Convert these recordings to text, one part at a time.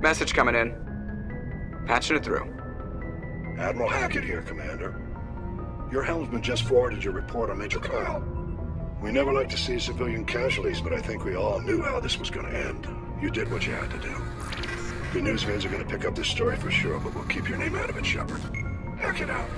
Message coming in. Patching it through. Admiral Hackett here, Commander. Your helmsman just forwarded your report on Major Kyle. We never like to see civilian casualties, but I think we all knew how this was gonna end. You did what you had to do. The newsvids are gonna pick up this story for sure, but we'll keep your name out of it, Shepard. Hackett out.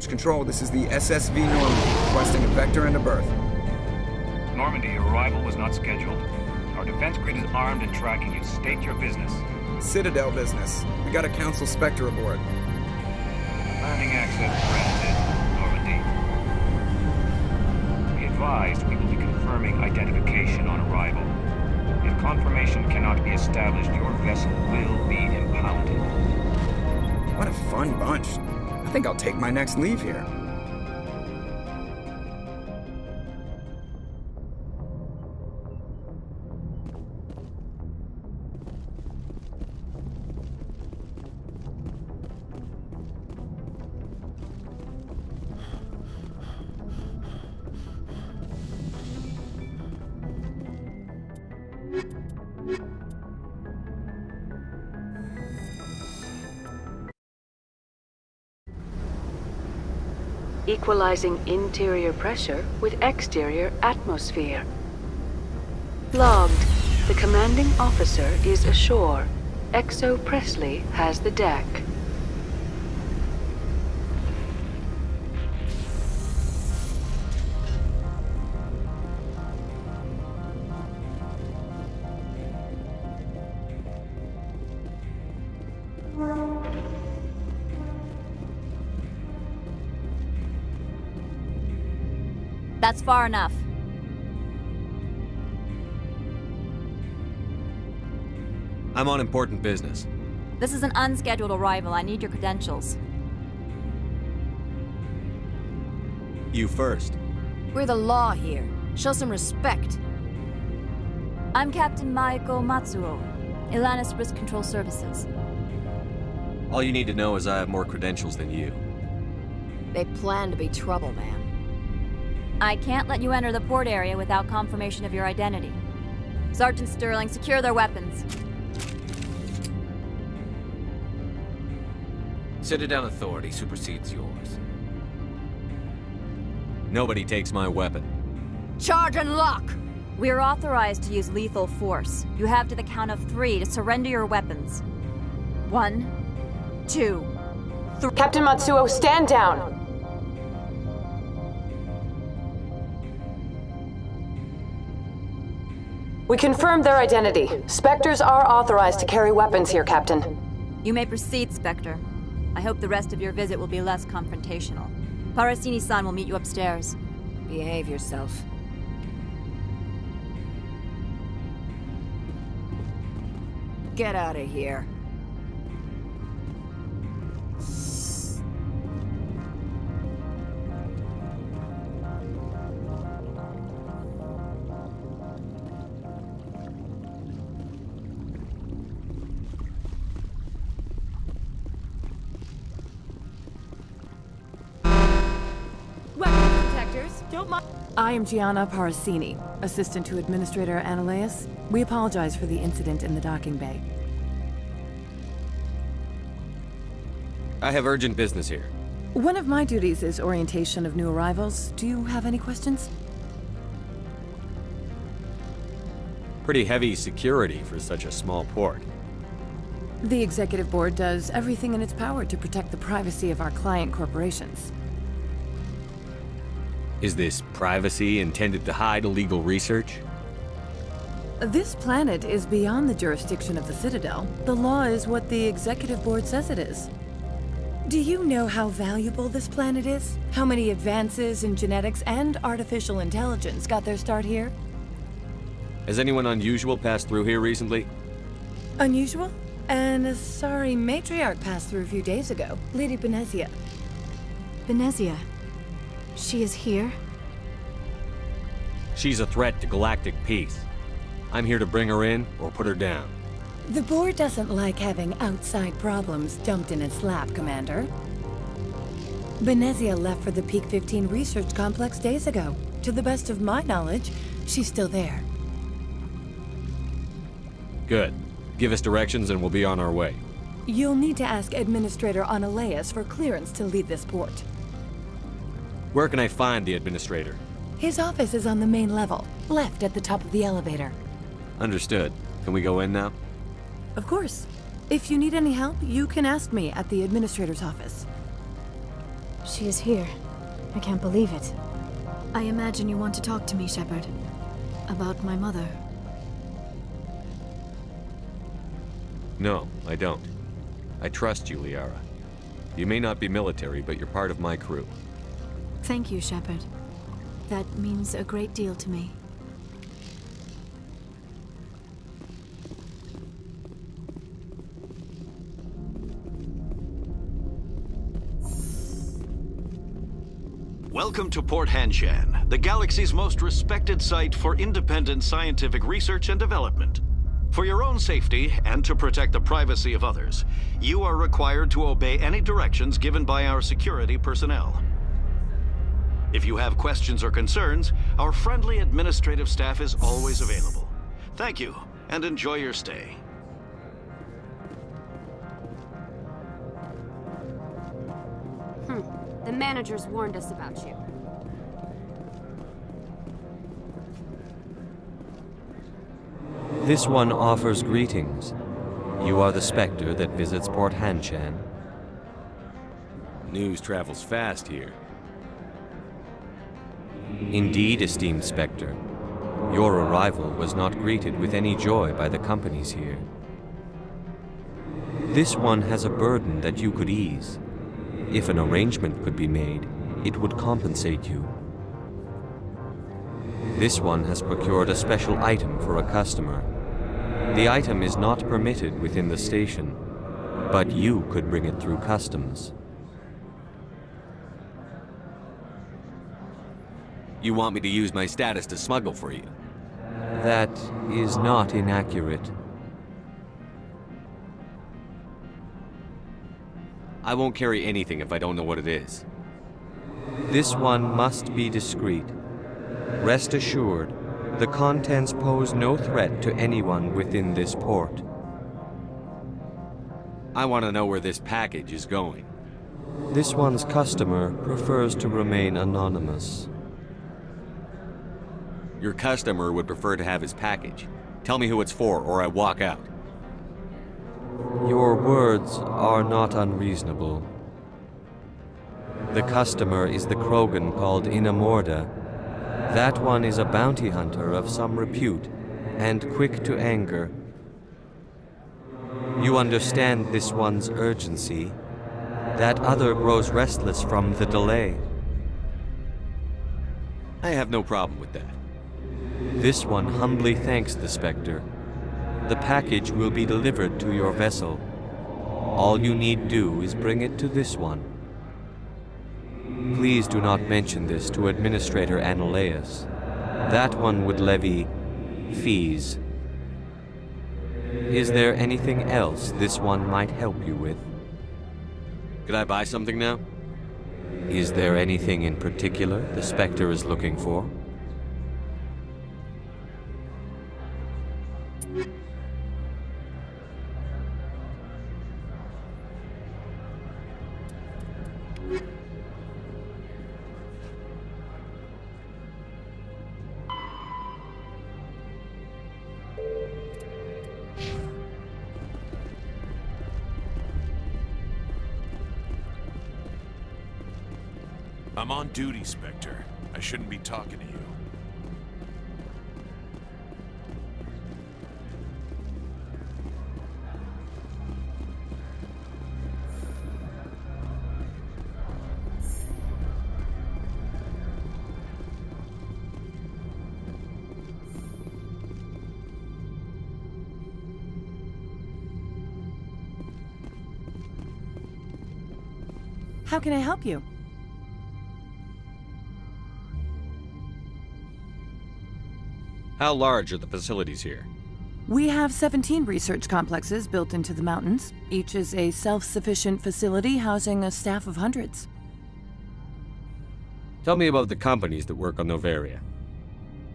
Approach control, this is the SSV Normandy, requesting a vector and a berth. Normandy, your arrival was not scheduled. Our defense grid is armed and tracking you. State your business. Citadel business. We got a Council Spectre aboard. Landing access granted, Normandy. Be advised, we will be confirming identification on arrival. If confirmation cannot be established, your vessel will be impounded. What a fun bunch. I think I'll take my next leave here. Equalizing interior pressure with exterior atmosphere. Logged. The commanding officer is ashore. XO Pressly has the deck. That's far enough. I'm on important business. This is an unscheduled arrival. I need your credentials. You first. We're the law here. Show some respect. I'm Captain Maiko Matsuo, Elanus Risk Control Services. All you need to know is I have more credentials than you. They plan to be trouble, man. I can't let you enter the port area without confirmation of your identity. Sergeant Stirling, secure their weapons. Citadel authority supersedes yours. Nobody takes my weapon. Charge and lock! We're authorized to use lethal force. You have to the count of three to surrender your weapons. One, two, three. Captain Matsuo, stand down! We confirmed their identity. Spectres are authorized to carry weapons here, Captain. You may proceed, Spectre. I hope the rest of your visit will be less confrontational. Parasini-san will meet you upstairs. Behave yourself. Get out of here. Don't mind. I am Gianna Parasini, assistant to Administrator Anoleis. We apologize for the incident in the docking bay. I have urgent business here. One of my duties is orientation of new arrivals. Do you have any questions? Pretty heavy security for such a small port. The Executive Board does everything in its power to protect the privacy of our client corporations. Is this privacy intended to hide illegal research? This planet is beyond the jurisdiction of the Citadel. The law is what the Executive Board says it is. Do you know how valuable this planet is? How many advances in genetics and artificial intelligence got their start here? Has anyone unusual passed through here recently? Unusual? An asari matriarch passed through a few days ago. Lady Benezia. Benezia? She is here? She's a threat to galactic peace. I'm here to bring her in or put her down. The board doesn't like having outside problems dumped in its lap, Commander. Benezia left for the Peak 15 research complex days ago. To the best of my knowledge, she's still there. Good. Give us directions and we'll be on our way. You'll need to ask Administrator Anoleis for clearance to leave this port. Where can I find the Administrator? His office is on the main level, left at the top of the elevator. Understood. Can we go in now? Of course. If you need any help, you can ask me at the Administrator's office. She is here. I can't believe it. I imagine you want to talk to me, Shepard. About my mother. No, I don't. I trust you, Liara. You may not be military, but you're part of my crew. Thank you, Shepard. That means a great deal to me. Welcome to Port Hanshan, the galaxy's most respected site for independent scientific research and development. For your own safety and to protect the privacy of others, you are required to obey any directions given by our security personnel. If you have questions or concerns, our friendly administrative staff is always available. Thank you, and enjoy your stay. Hmm. The managers warned us about you. This one offers greetings. You are the Spectre that visits Port Hanshan. News travels fast here. Indeed, esteemed Spectre. Your arrival was not greeted with any joy by the companies here. This one has a burden that you could ease. If an arrangement could be made, it would compensate you. This one has procured a special item for a customer. The item is not permitted within the station, but you could bring it through customs. You want me to use my status to smuggle for you? That is not inaccurate. I won't carry anything if I don't know what it is. This one must be discreet. Rest assured, the contents pose no threat to anyone within this port. I want to know where this package is going. This one's customer prefers to remain anonymous. Your customer would prefer to have his package. Tell me who it's for, or I walk out. Your words are not unreasonable. The customer is the Krogan called Inamorda. That one is a bounty hunter of some repute, and quick to anger. You understand this one's urgency. That other grows restless from the delay. I have no problem with that. This one humbly thanks the Spectre. The package will be delivered to your vessel. All you need do is bring it to this one. Please do not mention this to Administrator Anoleis. That one would levy fees. Is there anything else this one might help you with? Could I buy something now? Is there anything in particular the Spectre is looking for? Spectre. I shouldn't be talking to you. How can I help you? How large are the facilities here? We have 17 research complexes built into the mountains. Each is a self-sufficient facility housing a staff of hundreds. Tell me about the companies that work on Noveria.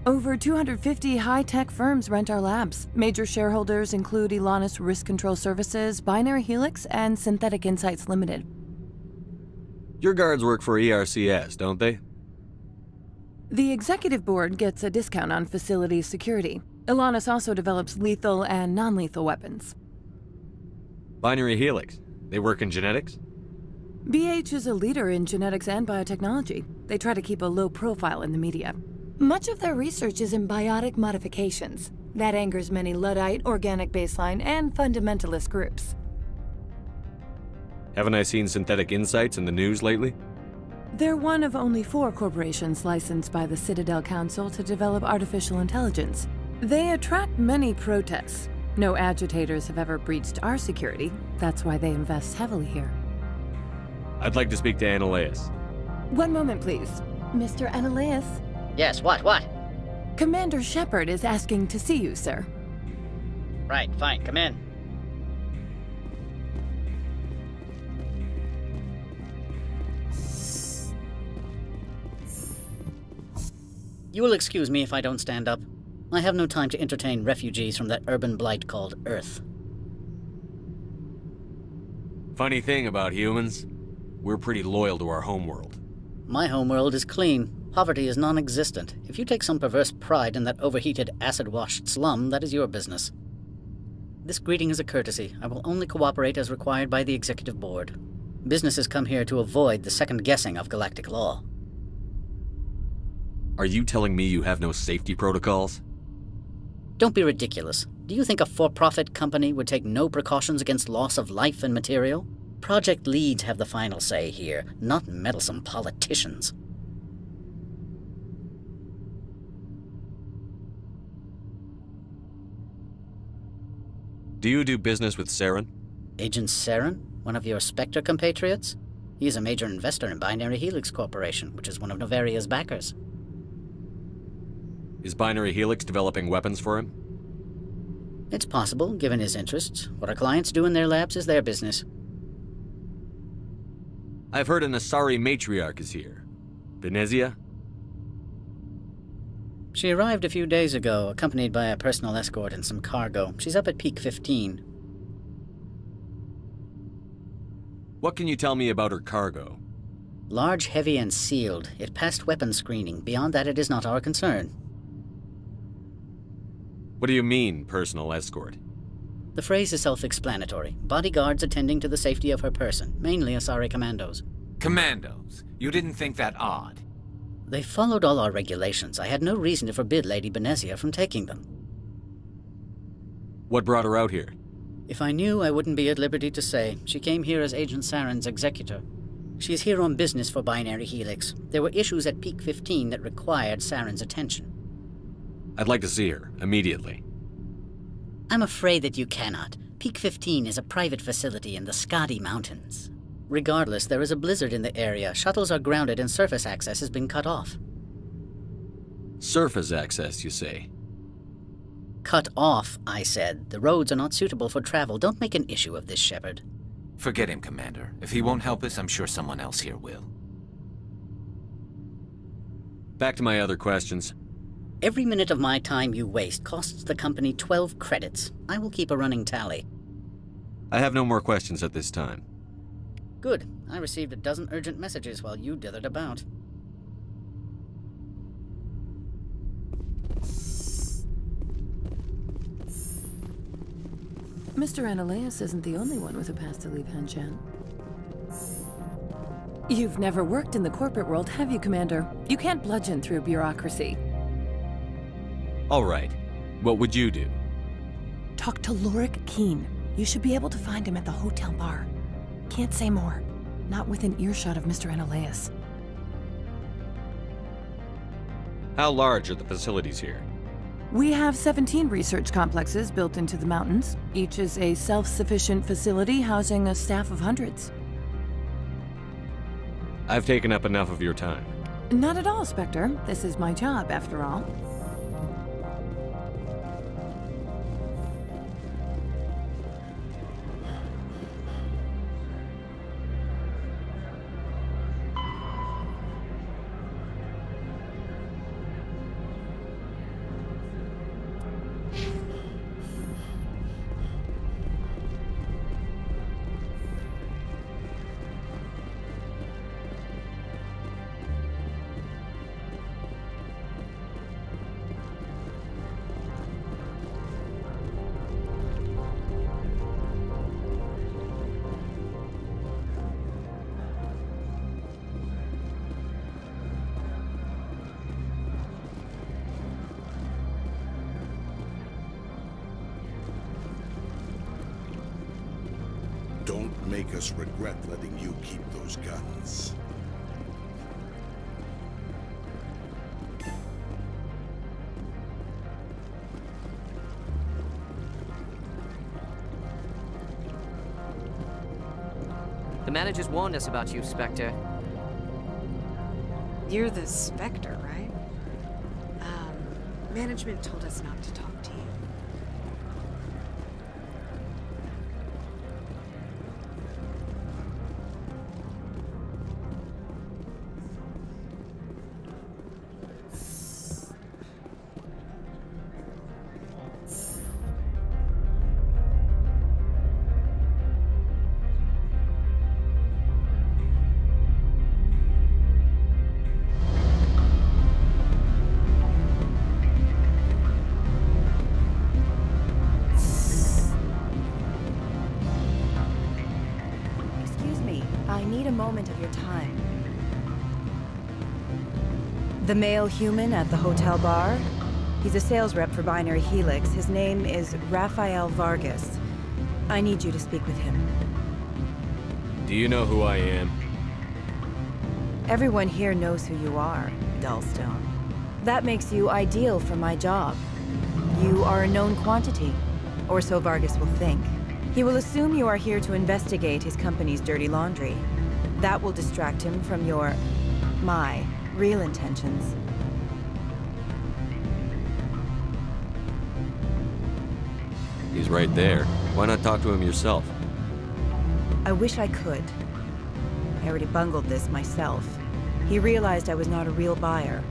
Over 250 high-tech firms rent our labs. Major shareholders include Elanus Risk Control Services, Binary Helix, and Synthetic Insights Limited. Your guards work for ERCS, don't they? The executive board gets a discount on facility security. Elanus also develops lethal and non-lethal weapons. Binary Helix. They work in genetics? BH is a leader in genetics and biotechnology. They try to keep a low profile in the media. Much of their research is in biotic modifications. That angers many Luddite, organic baseline, and fundamentalist groups. Haven't I seen Synthetic Insights in the news lately? They're one of only four corporations licensed by the Citadel Council to develop artificial intelligence. They attract many protests. No agitators have ever breached our security. That's why they invest heavily here. I'd like to speak to Anoleis. One moment, please. Mr. Anoleis? Yes, what, what? Commander Shepard is asking to see you, sir. Right, fine, come in. You will excuse me if I don't stand up. I have no time to entertain refugees from that urban blight called Earth. Funny thing about humans, we're pretty loyal to our homeworld. My homeworld is clean. Poverty is non existent. If you take some perverse pride in that overheated, acid washed slum, that is your business. This greeting is a courtesy. I will only cooperate as required by the Executive Board. Businesses come here to avoid the second guessing of galactic law. Are you telling me you have no safety protocols? Don't be ridiculous. Do you think a for profit company would take no precautions against loss of life and material? Project leads have the final say here, not meddlesome politicians. Do you do business with Saren? Agent Saren? One of your Spectre compatriots? He is a major investor in Binary Helix Corporation, which is one of Noveria's backers. Is Binary Helix developing weapons for him? It's possible, given his interests. What our clients do in their labs is their business. I've heard an Asari matriarch is here. Benezia? She arrived a few days ago, accompanied by a personal escort and some cargo. She's up at Peak 15. What can you tell me about her cargo? Large, heavy, and sealed. It passed weapon screening. Beyond that, it is not our concern. What do you mean, personal escort? The phrase is self-explanatory. Bodyguards attending to the safety of her person, mainly Asari commandos. Commandos? You didn't think that odd? They followed all our regulations. I had no reason to forbid Lady Benezia from taking them. What brought her out here? If I knew, I wouldn't be at liberty to say. She came here as Agent Saren's executor. She is here on business for Binary Helix. There were issues at Peak 15 that required Saren's attention. I'd like to see her, immediately. I'm afraid that you cannot. Peak 15 is a private facility in the Skadi Mountains. Regardless, there is a blizzard in the area. Shuttles are grounded and surface access has been cut off. Surface access, you say? Cut off, I said. The roads are not suitable for travel. Don't make an issue of this, Shepard. Forget him, Commander. If he won't help us, I'm sure someone else here will. Back to my other questions. Every minute of my time you waste costs the company 12 credits. I will keep a running tally. I have no more questions at this time. Good. I received a dozen urgent messages while you dithered about. Mr. Anoleis isn't the only one with a pass to leave Hanshan. You've never worked in the corporate world, have you, Commander? You can't bludgeon through bureaucracy. All right. What would you do? Talk to Lorik Qui'in. You should be able to find him at the hotel bar. Can't say more. Not within earshot of Mr. Anoleis. How large are the facilities here? We have 17 research complexes built into the mountains. Each is a self-sufficient facility housing a staff of hundreds. I've taken up enough of your time. Not at all, Spectre. This is my job, after all. Managers warned us about you, Spectre. You're the Spectre, right? Um, management told us not to talk to you. The male human at the hotel bar? He's a sales rep for Binary Helix. His name is Rafael Vargas. I need you to speak with him. Do you know who I am? Everyone here knows who you are, Dullstone. That makes you ideal for my job. You are a known quantity, or so Vargas will think. He will assume you are here to investigate his company's dirty laundry. That will distract him from your... my real intentions. He's right there. Why not talk to him yourself? I wish I could. I already bungled this myself. He realized I was not a real buyer.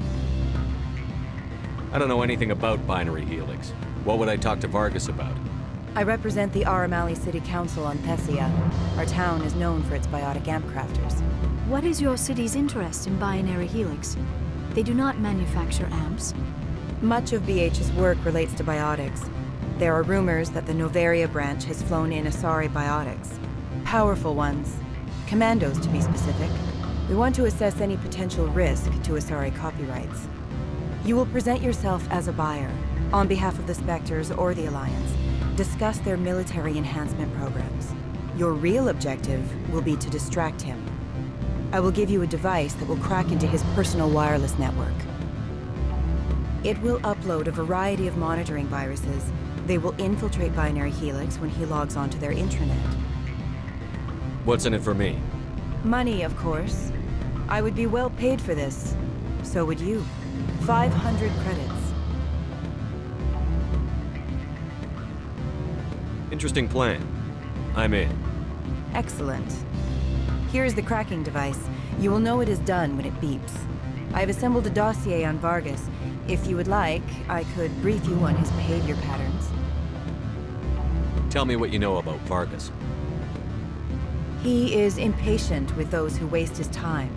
I don't know anything about Binary Helix. What would I talk to Vargas about? I represent the Armali City Council on Thessia. Our town is known for its biotic amp crafters. What is your city's interest in Binary Helix? They do not manufacture amps. Much of BH's work relates to biotics. There are rumors that the Noveria branch has flown in Asari biotics. Powerful ones. Commandos, to be specific. We want to assess any potential risk to Asari copyrights. You will present yourself as a buyer, on behalf of the Spectres or the Alliance. Discuss their military enhancement programs. Your real objective will be to distract him. I will give you a device that will crack into his personal wireless network. It will upload a variety of monitoring viruses. They will infiltrate Binary Helix when he logs onto their intranet. What's in it for me? Money, of course. I would be well paid for this. So would you. 500 credits. Interesting plan. I'm in. Excellent. Here is the cracking device. You will know it is done when it beeps. I have assembled a dossier on Vargas. If you would like, I could brief you on his behavior patterns. Tell me what you know about Vargas. He is impatient with those who waste his time.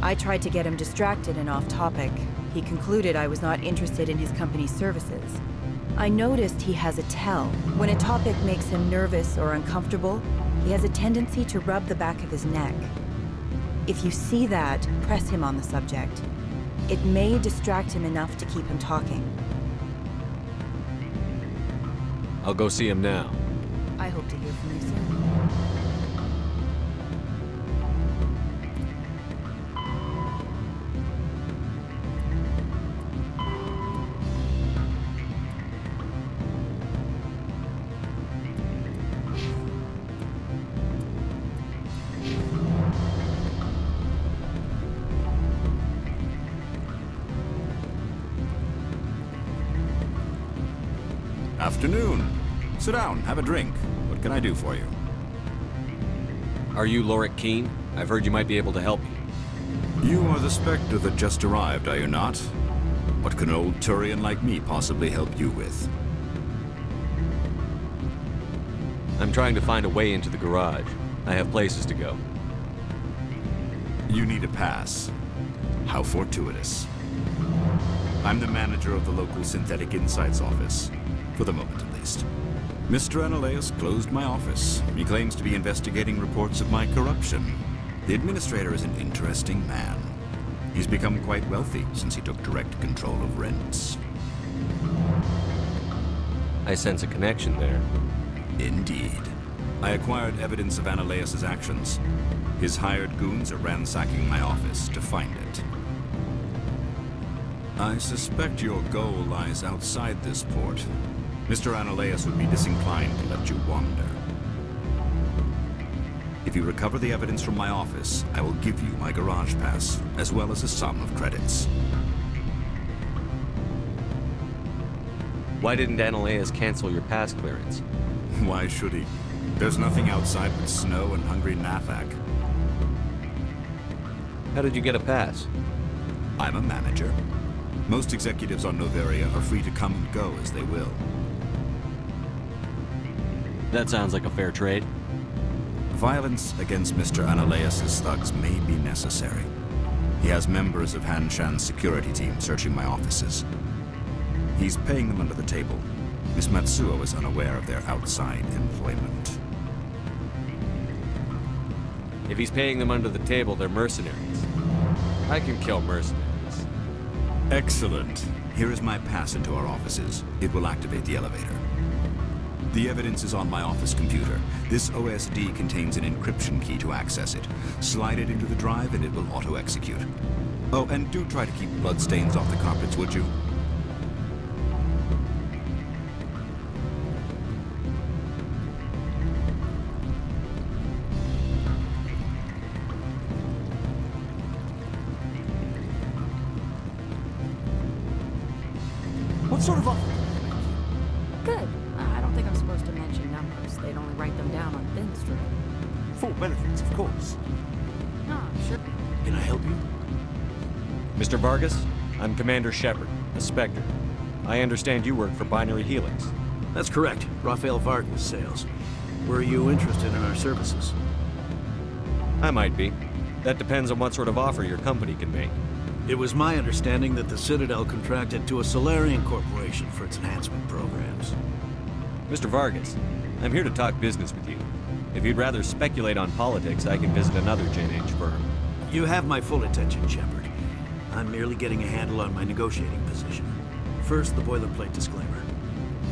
I tried to get him distracted and off topic. He concluded I was not interested in his company's services. I noticed he has a tell. When a topic makes him nervous or uncomfortable, he has a tendency to rub the back of his neck. If you see that, press him on the subject. It may distract him enough to keep him talking. I'll go see him now. I hope to hear from you soon. Have a drink. What can I do for you? Are you Lorik Qui'in? I've heard you might be able to help me. You are the Spectre that just arrived, are you not? What can an old Turian like me possibly help you with? I'm trying to find a way into the garage. I have places to go. You need a pass. How fortuitous. I'm the manager of the local Synthetic Insights office. For the moment, at least. Mr. Anoleis closed my office. He claims to be investigating reports of my corruption. The administrator is an interesting man. He's become quite wealthy since he took direct control of rents. I sense a connection there. Indeed. I acquired evidence of Anoleis' actions. His hired goons are ransacking my office to find it. I suspect your goal lies outside this port. Mr. Anoleis would be disinclined to let you wander. If you recover the evidence from my office, I will give you my garage pass, as well as a sum of credits. Why didn't Anoleis cancel your pass clearance? Why should he? There's nothing outside but snow and hungry Nafak. How did you get a pass? I'm a manager. Most executives on Noveria are free to come and go as they will. That sounds like a fair trade. Violence against Mr. Anoleis' thugs may be necessary. He has members of Hanshan's security team searching my offices. He's paying them under the table. Miss Matsuo is unaware of their outside employment. If he's paying them under the table, they're mercenaries. I can kill mercenaries. Excellent. Here is my pass into our offices. It will activate the elevator. The evidence is on my office computer. This OSD contains an encryption key to access it. Slide it into the drive and it will auto-execute. Oh, and do try to keep bloodstains off the carpets, would you? Commander Shepard, a Spectre. I understand you work for Binary Helix. That's correct. Rafael Vargas sales. Were you interested in our services? I might be. That depends on what sort of offer your company can make. It was my understanding that the Citadel contracted to a Solarian corporation for its enhancement programs. Mr. Vargas, I'm here to talk business with you. If you'd rather speculate on politics, I can visit another Gen H firm. You have my full attention, Shepard. I'm merely getting a handle on my negotiating position. First, the boilerplate disclaimer.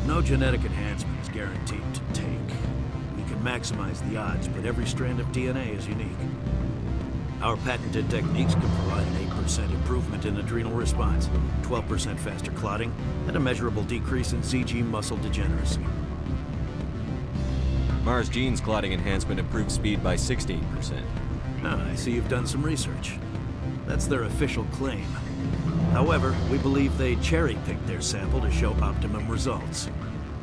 No genetic enhancement is guaranteed to take. We can maximize the odds, but every strand of DNA is unique. Our patented techniques can provide an 8% improvement in adrenal response, 12% faster clotting, and a measurable decrease in CG muscle degeneracy. Mars Gene's clotting enhancement improves speed by 16%. Ah, I see you've done some research. That's their official claim. However, we believe they cherry-picked their sample to show optimum results.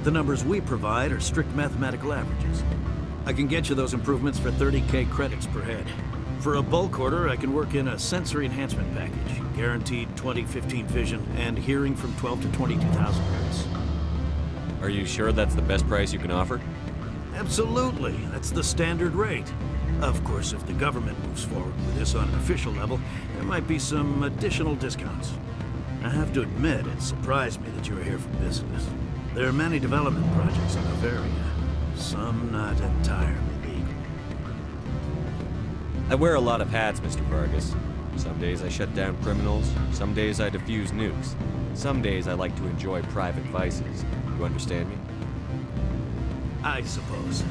The numbers we provide are strict mathematical averages. I can get you those improvements for 30k credits per head. For a bulk order, I can work in a sensory enhancement package, guaranteed 2015 vision, and hearing from 12 to 22,000 hertz. Are you sure that's the best price you can offer? Absolutely. That's the standard rate. Of course, if the government moves forward with this on an official level, there might be some additional discounts. I have to admit, it surprised me that you were here for business. There are many development projects in Noveria, some not entirely legal. I wear a lot of hats, Mr. Vargas. Some days I shut down criminals, some days I defuse nukes. Some days I like to enjoy private vices. You understand me? I suppose.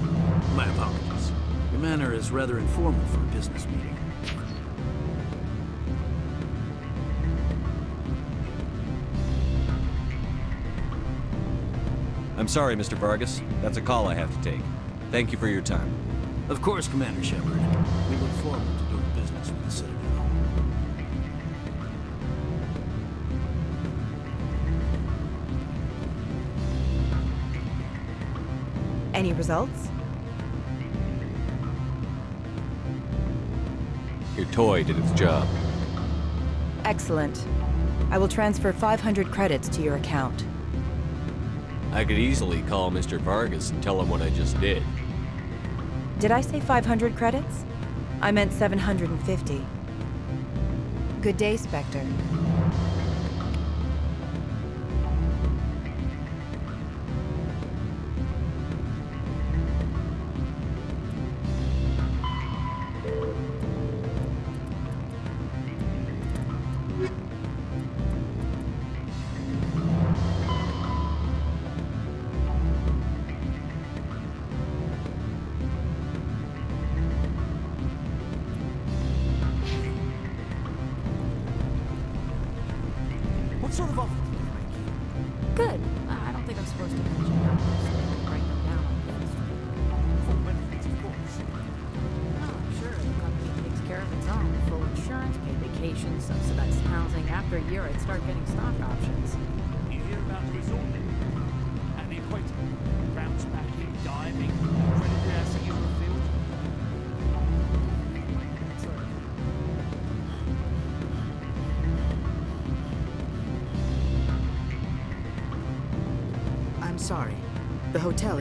My apologies. Your manner is rather informal for a business meeting. I'm sorry, Mr. Vargas. That's a call I have to take. Thank you for your time. Of course, Commander Shepard. We look forward to doing business with the Citadel. Any results? Your toy did its job. Excellent. I will transfer 500 credits to your account. I could easily call Mr. Vargas and tell him what I just did. Did I say 500 credits? I meant 750. Good day, Spectre.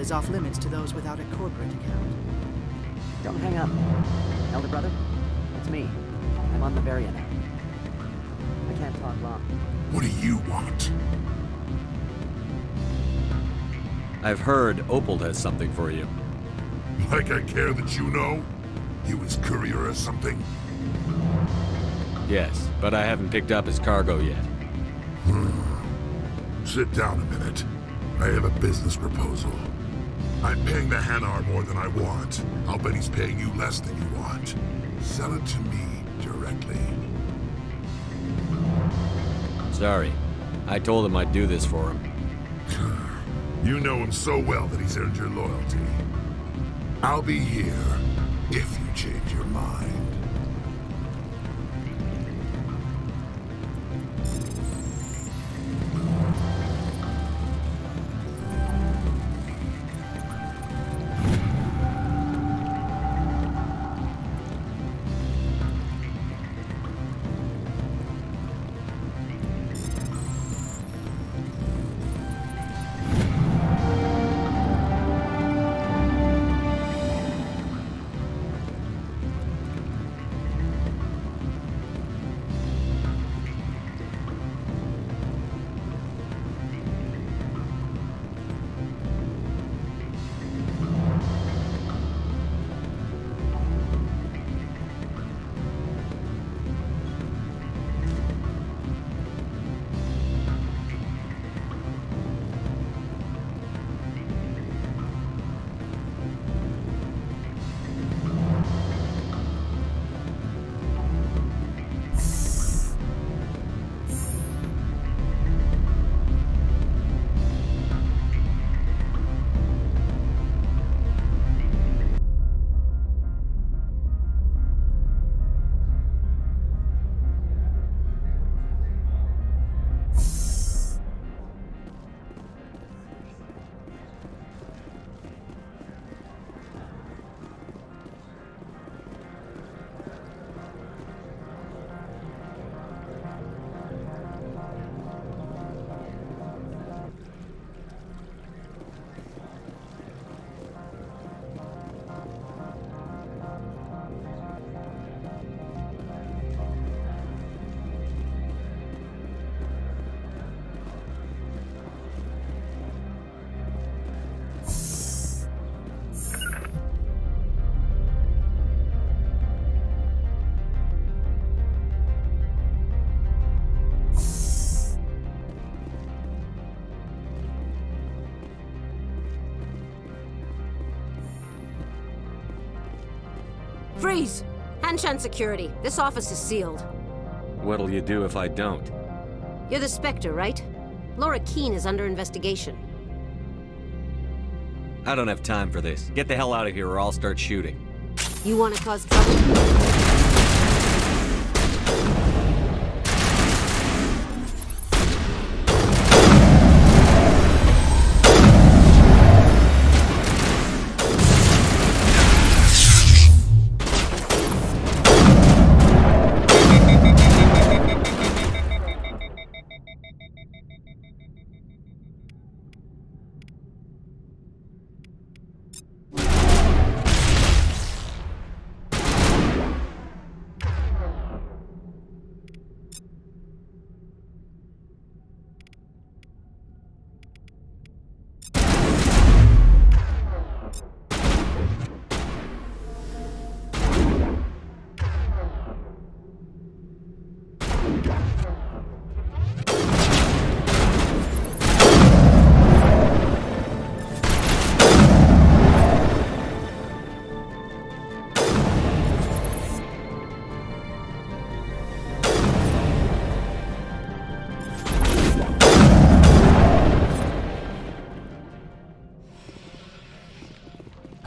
Is off limits to those without a corporate account. Don't hang up. Elder brother, it's me. I'm on the Varia now. I can't talk long. What do you want? I've heard Opold has something for you. Like I care that you know? You his courier or something? Yes, but I haven't picked up his cargo yet. Hmm. Sit down a minute. I have a business proposal. I'm paying the Hanar more than I want. I'll bet he's paying you less than you want. Sell it to me directly. Sorry. I told him I'd do this for him. You know him so well that he's earned your loyalty. I'll be here Freeze! Hanshan security. This office is sealed. What'll you do if I don't? You're the Spectre, right? Lorik Qui'in is under investigation. I don't have time for this. Get the hell out of here or I'll start shooting. You want to cause trouble?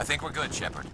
Think we're good, Shepard.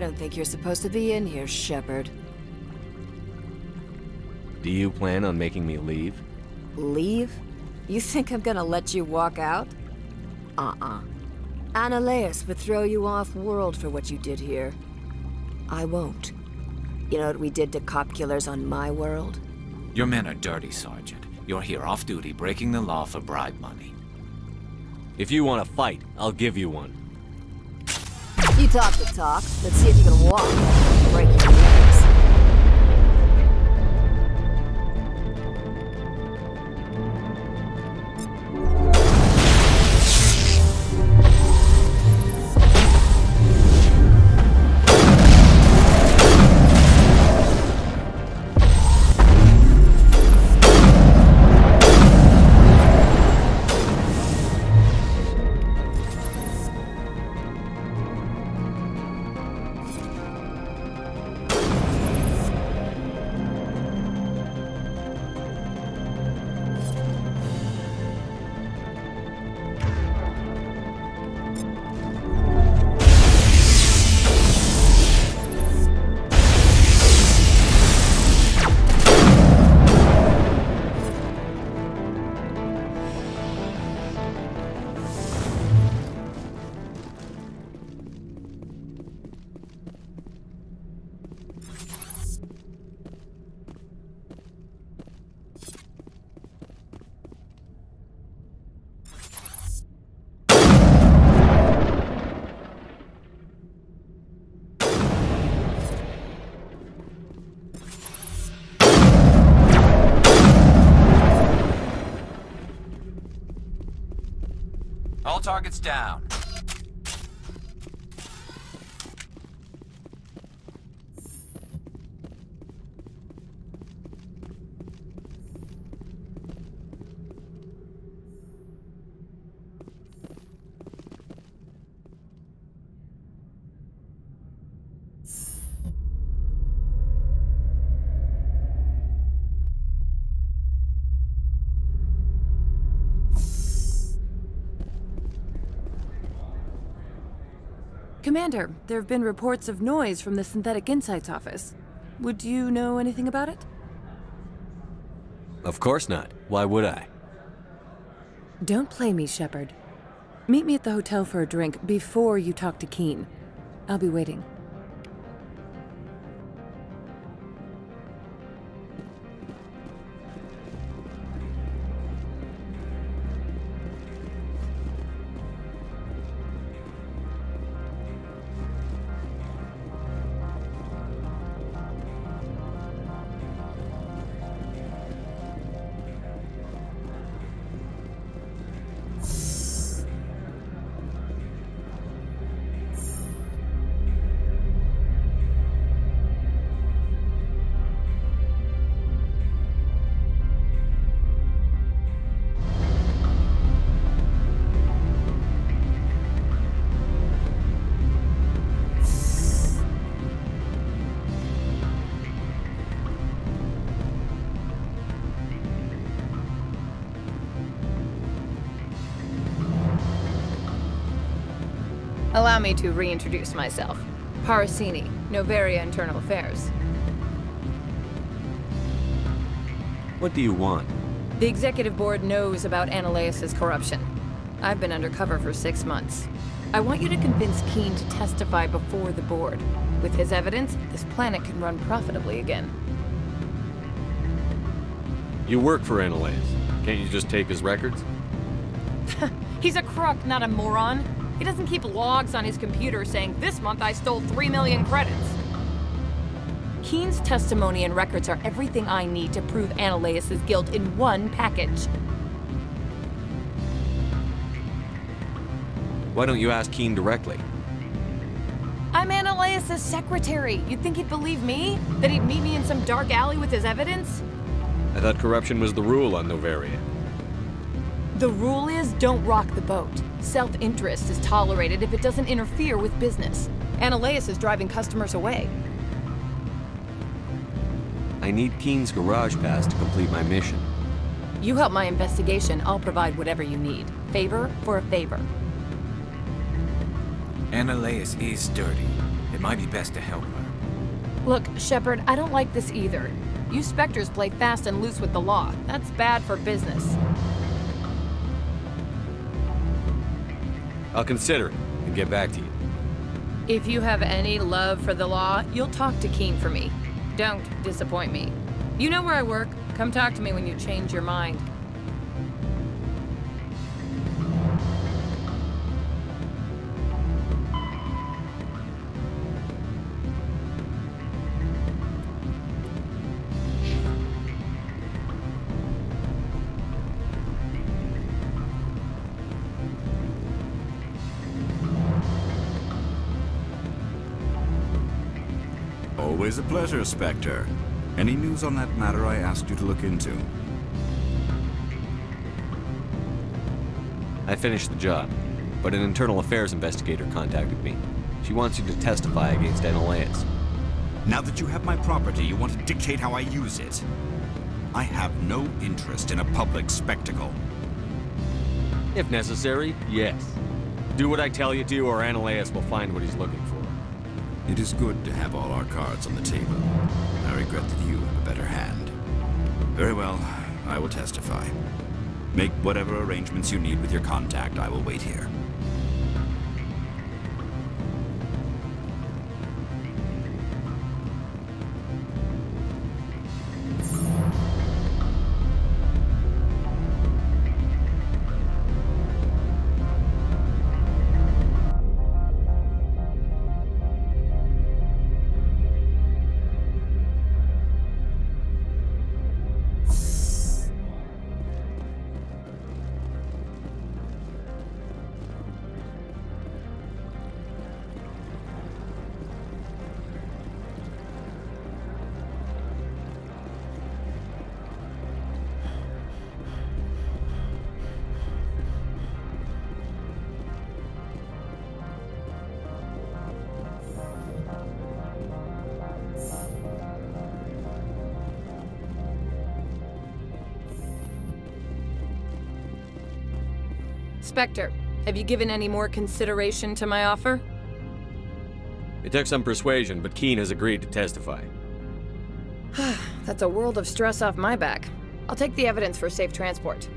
I don't think you're supposed to be in here, Shepard. Do you plan on making me leave? Leave? You think I'm gonna let you walk out? Uh-uh. Anoleis would throw you off world for what you did here. I won't. You know what we did to cop killers on my world? Your men are dirty, Sergeant. You're here off duty, breaking the law for bribe money. If you want to fight, I'll give you one. Talk the talk. Let's see if you can walk. Commander, there have been reports of noise from the Synthetic Insights office. Would you know anything about it? Of course not. Why would I? Don't play me, Shepard. Meet me at the hotel for a drink before you talk to Qui'in. I'll be waiting. Me to reintroduce myself. Parasini, Noveria Internal Affairs. What do you want? The executive board knows about Anoleis' corruption. I've been undercover for six months. I want you to convince Qui'in to testify before the board. With his evidence, this planet can run profitably again. You work for Anoleis. Can't you just take his records? He's a crook, not a moron. He doesn't keep logs on his computer saying, this month I stole 3 million credits. Qui'in's testimony and records are everything I need to prove Anoleis' guilt in one package. Why don't you ask Qui'in directly? I'm Anoleis' secretary. You'd think he'd believe me? That he'd meet me in some dark alley with his evidence? I thought corruption was the rule on Noveria. The rule is don't rock the boat. Self-interest is tolerated if it doesn't interfere with business. Anoleis is driving customers away. I need Qui'in's garage pass to complete my mission. You help my investigation, I'll provide whatever you need. Favor for a favor. Anoleis is dirty. It might be best to help her. Look, Shepard, I don't like this either. You Spectres play fast and loose with the law. That's bad for business. I'll consider it and get back to you. If you have any love for the law, you'll talk to Qui'in for me. Don't disappoint me. You know where I work. Come talk to me when you change your mind. Always a pleasure, Spectre. Any news on that matter I asked you to look into? I finished the job, but an internal affairs investigator contacted me. She wants you to testify against Anoleis. Now that you have my property, you want to dictate how I use it. I have no interest in a public spectacle. If necessary, yes. Do what I tell you to, or Anoleis will find what he's looking for. It is good to have all our cards on the table. I regret that you have a better hand. Very well, I will testify. Make whatever arrangements you need with your contact. I will wait here. Spectre, have you given any more consideration to my offer? It took some persuasion, but Qui'in has agreed to testify. That's a world of stress off my back. I'll take the evidence for safe transport.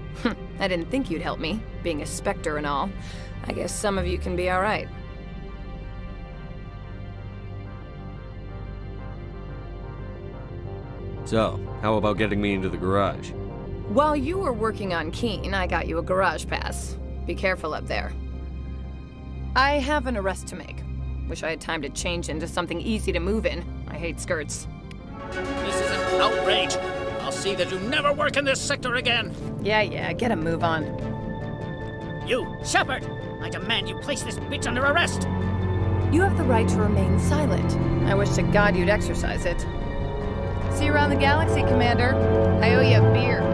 I didn't think you'd help me, being a Spectre and all. I guess some of you can be alright. So, how about getting me into the garage? While you were working on Qui'in, I got you a garage pass. Be careful up there. I have an arrest to make. Wish I had time to change into something easy to move in. I hate skirts. This is an outrage. I'll see that you never work in this sector again. Yeah, yeah, get a move on. You, Shepard! I demand you place this bitch under arrest! You have the right to remain silent. I wish to God you'd exercise it. See you around the galaxy, Commander. I owe you a beer.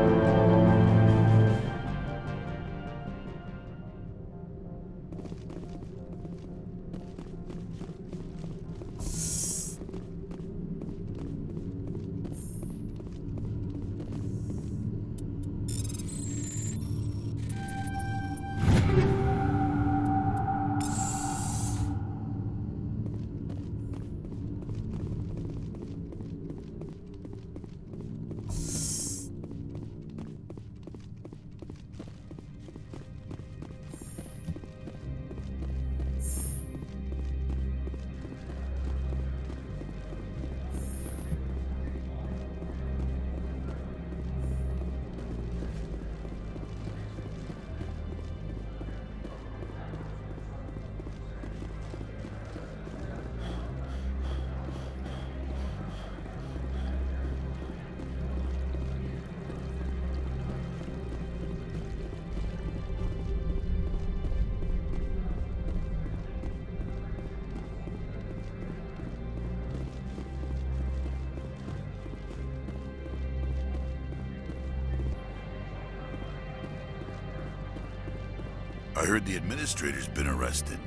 Administrator's been arrested.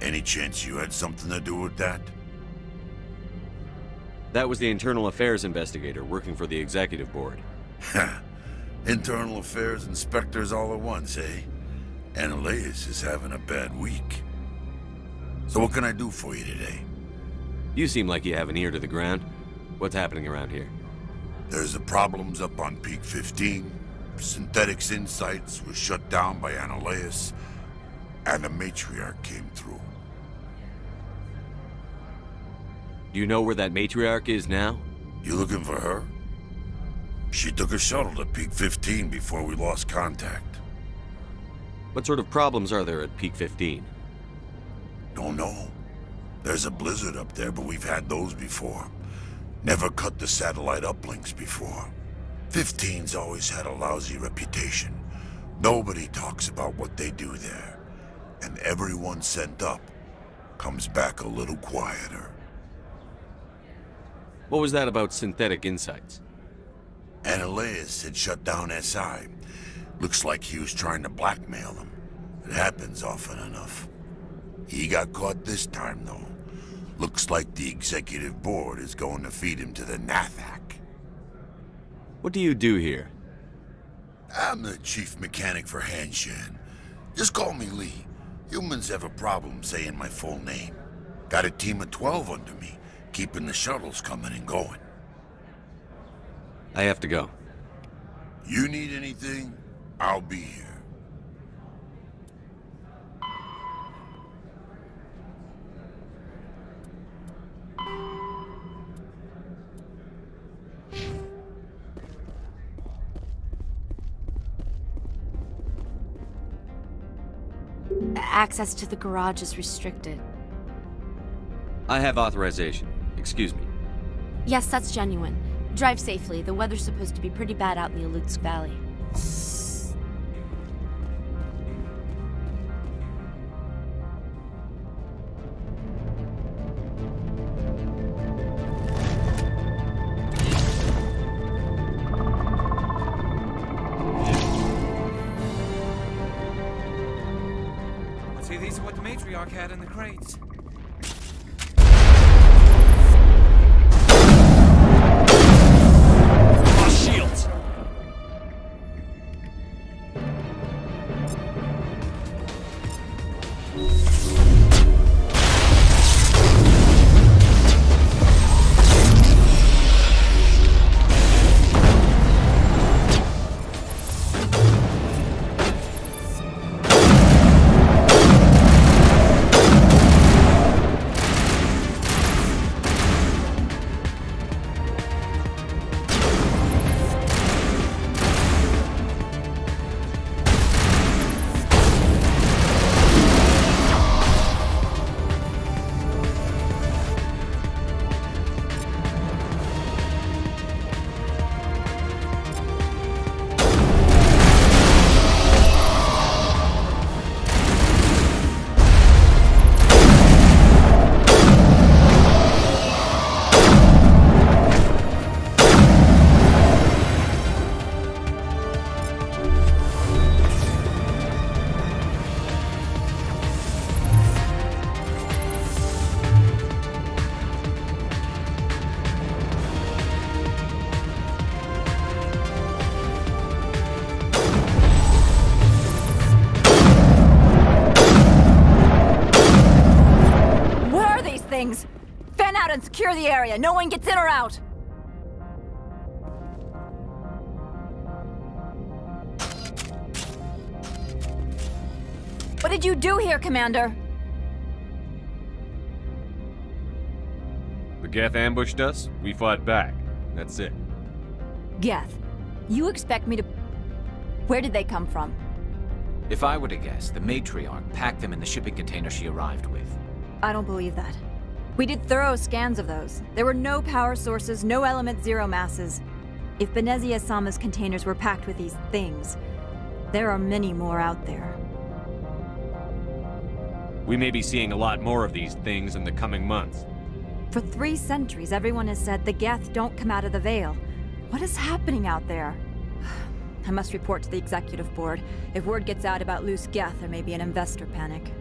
Any chance you had something to do with that? That was the internal affairs investigator working for the executive board. Ha! Internal affairs inspectors all at once, eh? Anoleis is having a bad week. So what can I do for you today? You seem like you have an ear to the ground. What's happening around here? There's the problems up on Peak 15. Synthetics Insights was shut down by Anoleis, and the matriarch came through. Do you know where that matriarch is now? You looking for her? She took a shuttle to Peak 15 before we lost contact. What sort of problems are there at Peak 15? Don't know. There's a blizzard up there, but we've had those before. Never cut the satellite uplinks before. 15's always had a lousy reputation. Nobody talks about what they do there. And everyone sent up comes back a little quieter. What was that about synthetic insights? Anoleis had shut down SI. Looks like he was trying to blackmail them. It happens often enough. He got caught this time, though. Looks like the executive board is going to feed him to the Nathak. What do you do here? I'm the chief mechanic for Hanshan. Just call me Lee. Humans have a problem saying my full name. Got a team of 12 under me, keeping the shuttles coming and going. I have to go. You need anything, I'll be here. Access to the garage is restricted. I have authorization. Excuse me. Yes, that's genuine. Drive safely. The weather's supposed to be pretty bad out in the Alutsk Valley. Area. No one gets in or out. What did you do here, Commander? The Geth ambushed us, we fought back. That's it. Geth, you expect me to... Where did they come from? If I were to guess, the matriarch packed them in the shipping container she arrived with. I don't believe that. We did thorough scans of those. There were no power sources, no element zero masses. If Benezia Sama's containers were packed with these things, there are many more out there. We may be seeing a lot more of these things in the coming months. For three centuries, everyone has said the Geth don't come out of the Veil. What is happening out there? I must report to the executive board. If word gets out about loose Geth, there may be an investor panic.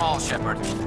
Them all, Shepard.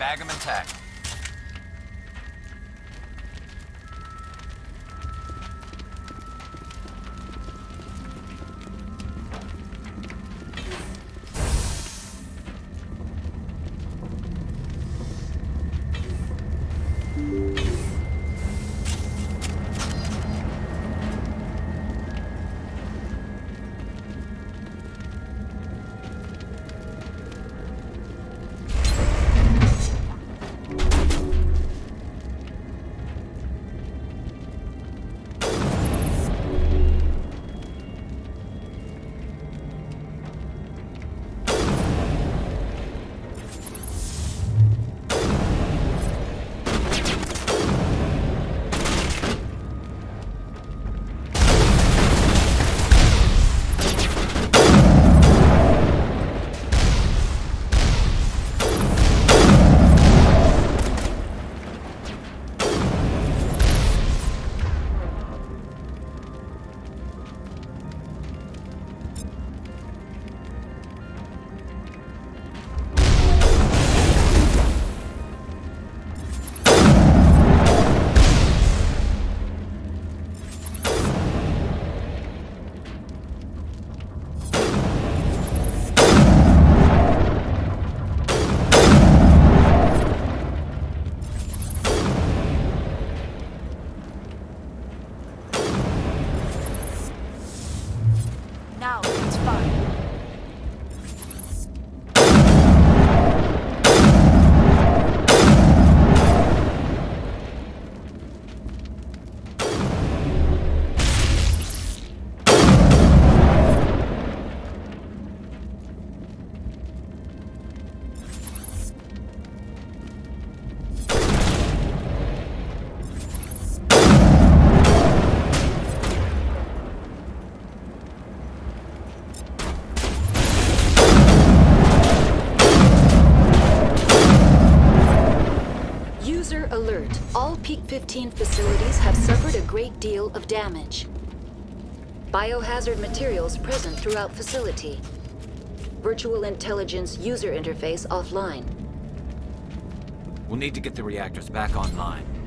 Bag 'em and of damage. Biohazard materials present throughout facility. Virtual intelligence user interface offline. We'll need to get the reactors back online.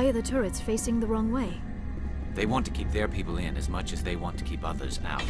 Why are the turrets facing the wrong way? They want to keep their people in as much as they want to keep others out.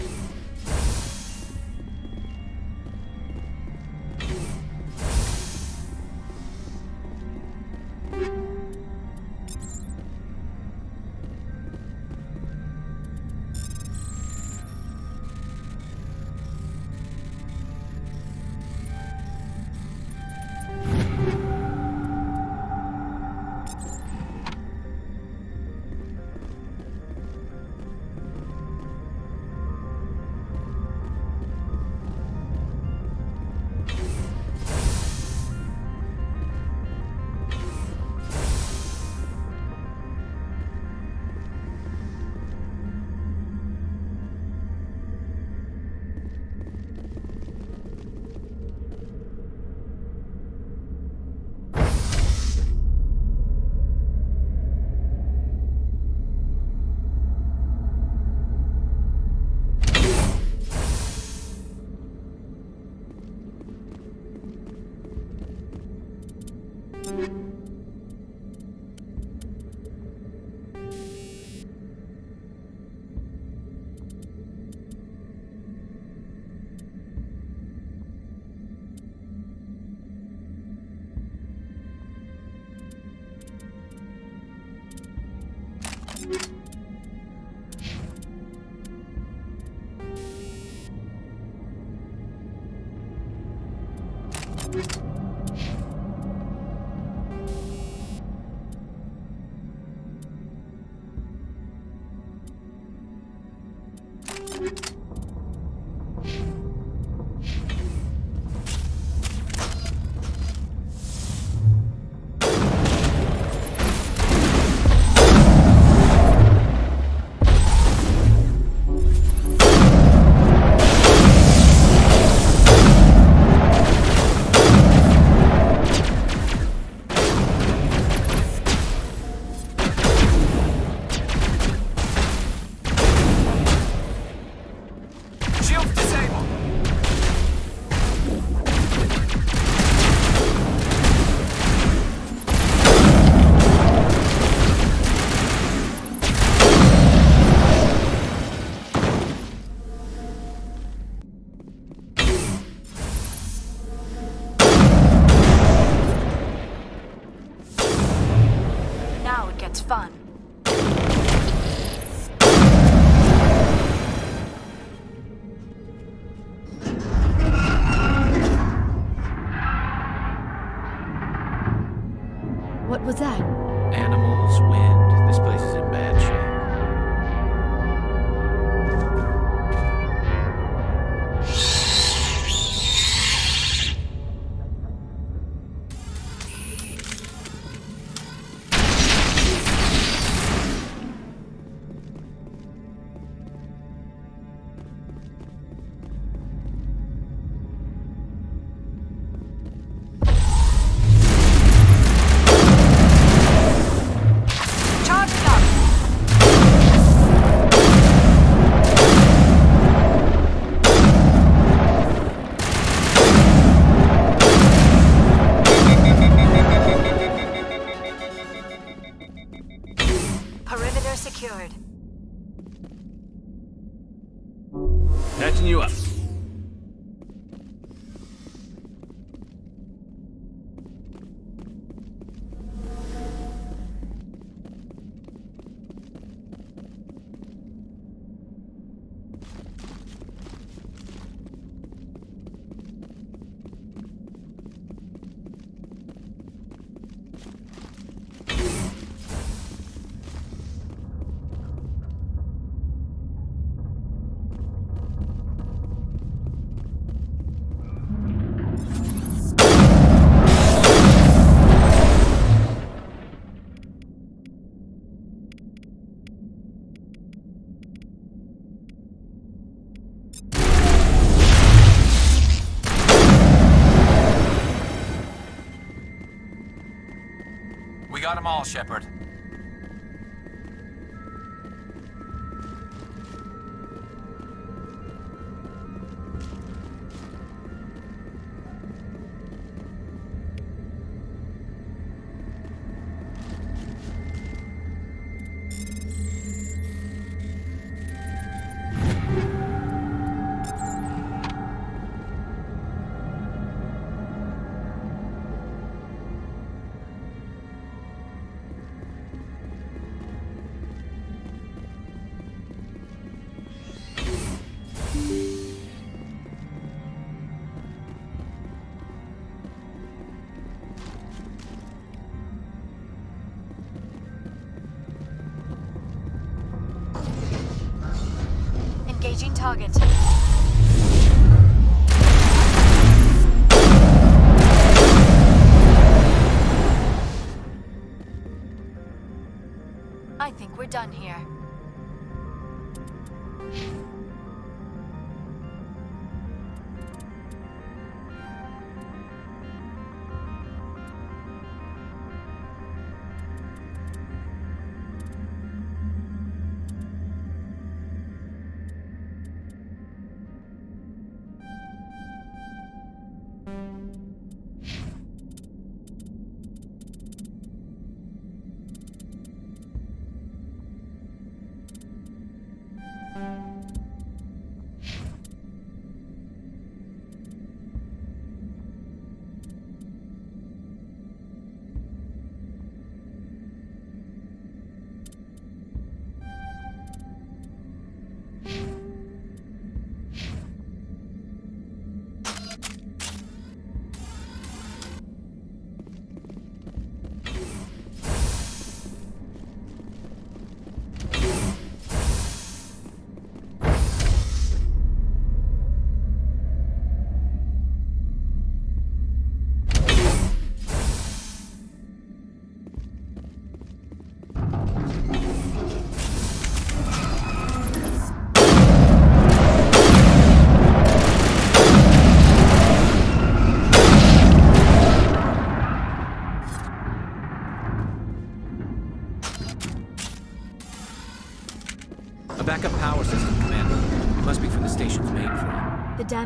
Them all, Shepard.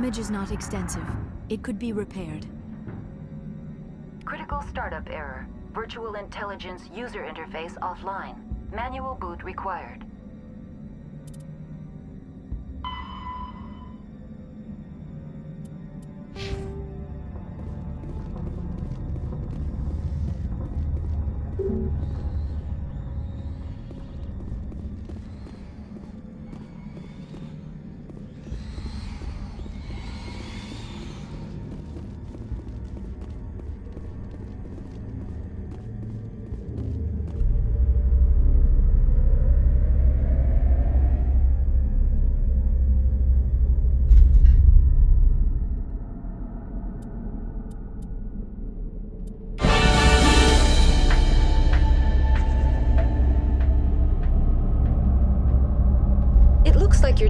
Damage is not extensive. It could be repaired. Critical startup error. Virtual intelligence user interface offline. Manual boot required.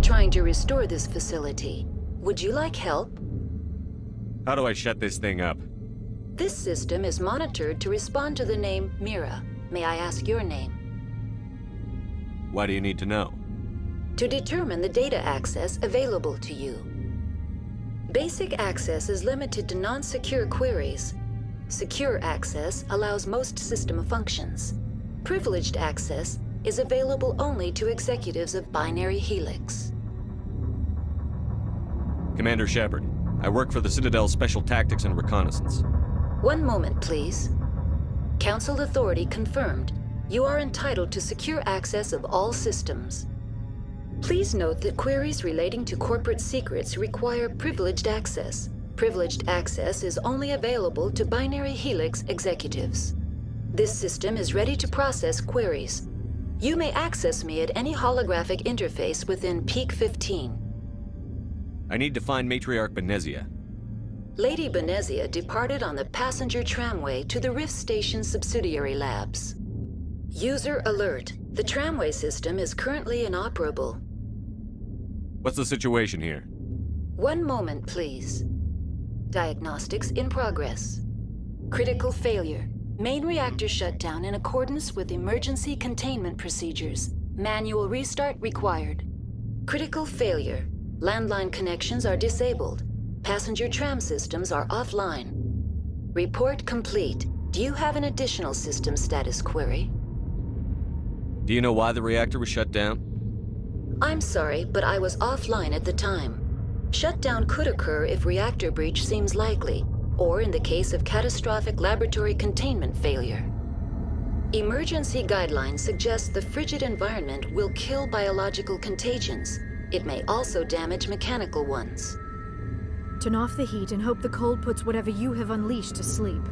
Trying to restore this facility. Would you like help? How do I shut this thing up? This system is monitored to respond to the name Mira. May I ask your name? Why do you need to know? To determine the data access available to you. Basic access is limited to non-secure queries. Secure access allows most system functions. Privileged access is available only to executives of Binary Helix. Commander Shepard, I work for the Citadel Special Tactics and Reconnaissance. One moment, please. Council authority confirmed. You are entitled to secure access of all systems. Please note that queries relating to corporate secrets require privileged access. Privileged access is only available to Binary Helix executives. This system is ready to process queries. You may access me at any holographic interface within Peak 15. I need to find Matriarch Benezia. Lady Benezia departed on the passenger tramway to the Rift Station subsidiary labs. User alert. The tramway system is currently inoperable. What's the situation here? One moment, please. Diagnostics in progress. Critical failure. Main reactor shut down in accordance with emergency containment procedures. Manual restart required. Critical failure. Landline connections are disabled. Passenger tram systems are offline. Report complete. Do you have an additional system status query? Do you know why the reactor was shut down? I'm sorry, but I was offline at the time. Shutdown could occur if reactor breach seems likely, or in the case of catastrophic laboratory containment failure. Emergency guidelines suggest the frigid environment will kill biological contagions. It may also damage mechanical ones. Turn off the heat and hope the cold puts whatever you have unleashed to sleep.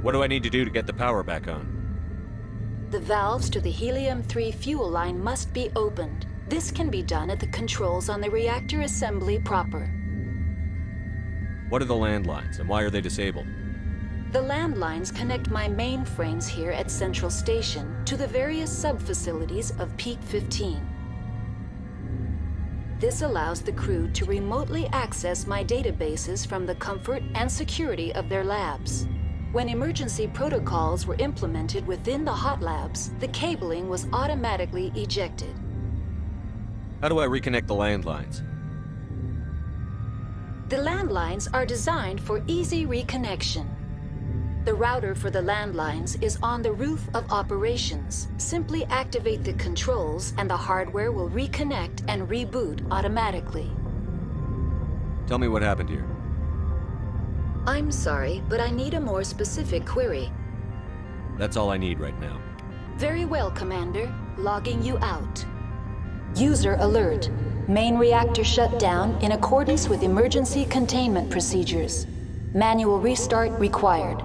What do I need to do to get the power back on? The valves to the helium-3 fuel line must be opened. This can be done at the controls on the reactor assembly proper. What are the landlines, and why are they disabled? The landlines connect my mainframes here at Central Station to the various sub-facilities of Peak 15. This allows the crew to remotely access my databases from the comfort and security of their labs. When emergency protocols were implemented within the hot labs, the cabling was automatically ejected. How do I reconnect the landlines? The landlines are designed for easy reconnection. The router for the landlines is on the roof of operations. Simply activate the controls and the hardware will reconnect and reboot automatically. Tell me what happened here. I'm sorry, but I need a more specific query. That's all I need right now. Very well, Commander. Logging you out. User alert. Main reactor shut down in accordance with emergency containment procedures. Manual restart required.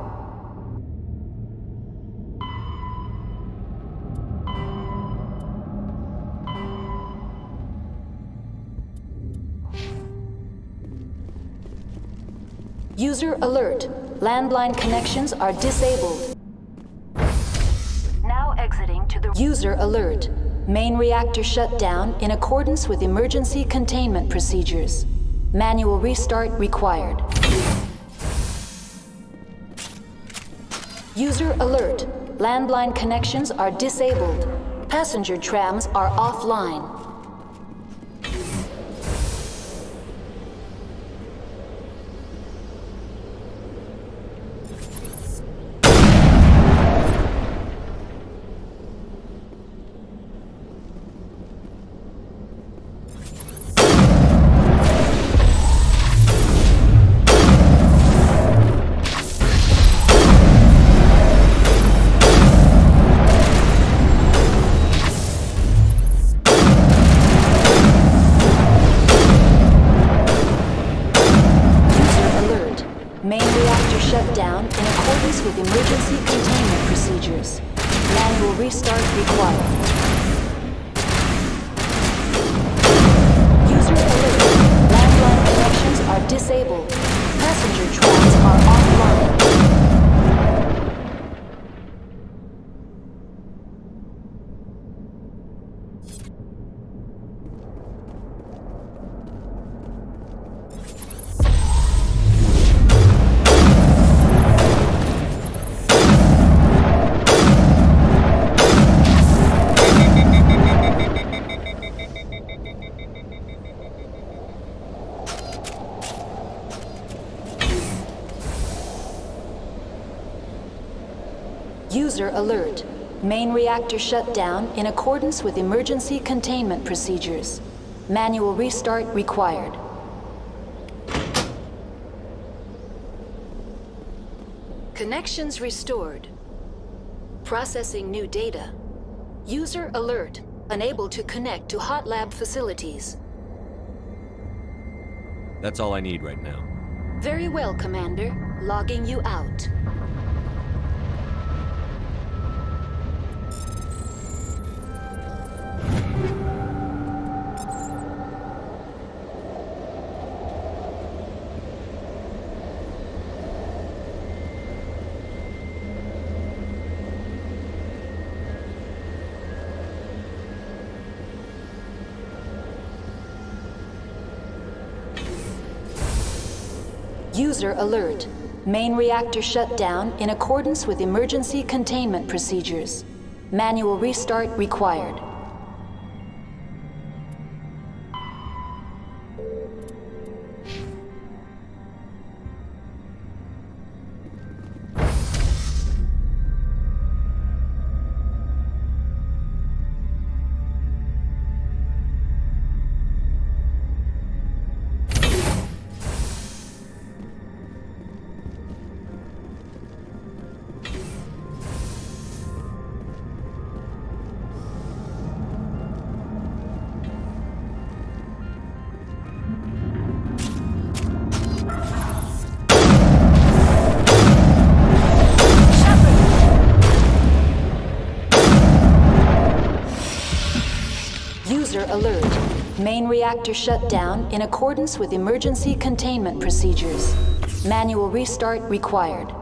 User alert. Landline connections are disabled. Now exiting to the User alert. Main reactor shut down in accordance with emergency containment procedures. Manual restart required. User alert. Landline connections are disabled. Passenger trams are offline. Alert. Main reactor shut down in accordance with emergency containment procedures. Manual restart required. Connections restored. Processing new data. User alert. Unable to connect to hot lab facilities. That's all I need right now. Very well, Commander. Logging you out. Alert. Main reactor shut down in accordance with emergency containment procedures. Manual restart required. Main reactor shut down in accordance with emergency containment procedures. Manual restart required.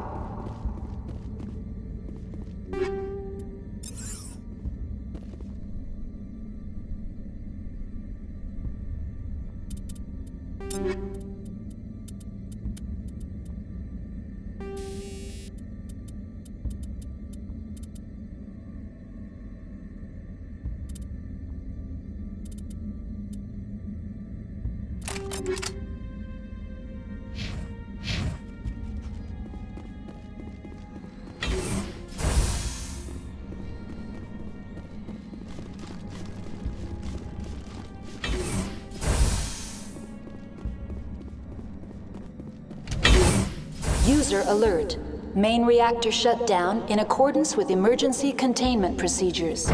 Alert. Main reactor shut down in accordance with emergency containment procedures.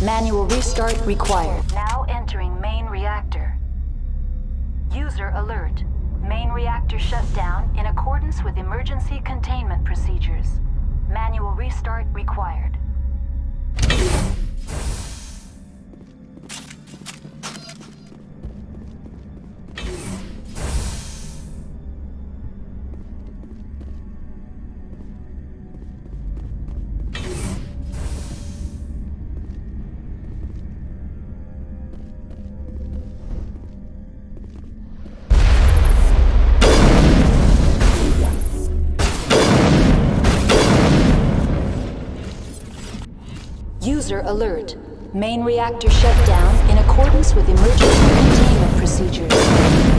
Manual restart required. Alert. Main reactor shut down in accordance with emergency containment procedures.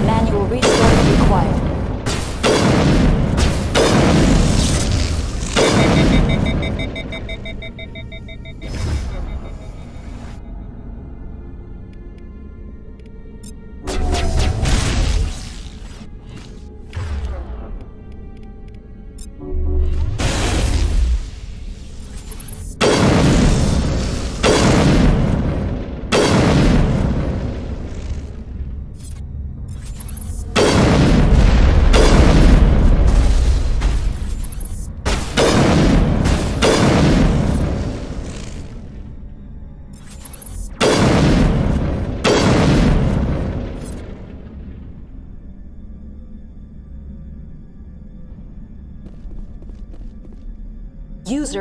Manual restart required.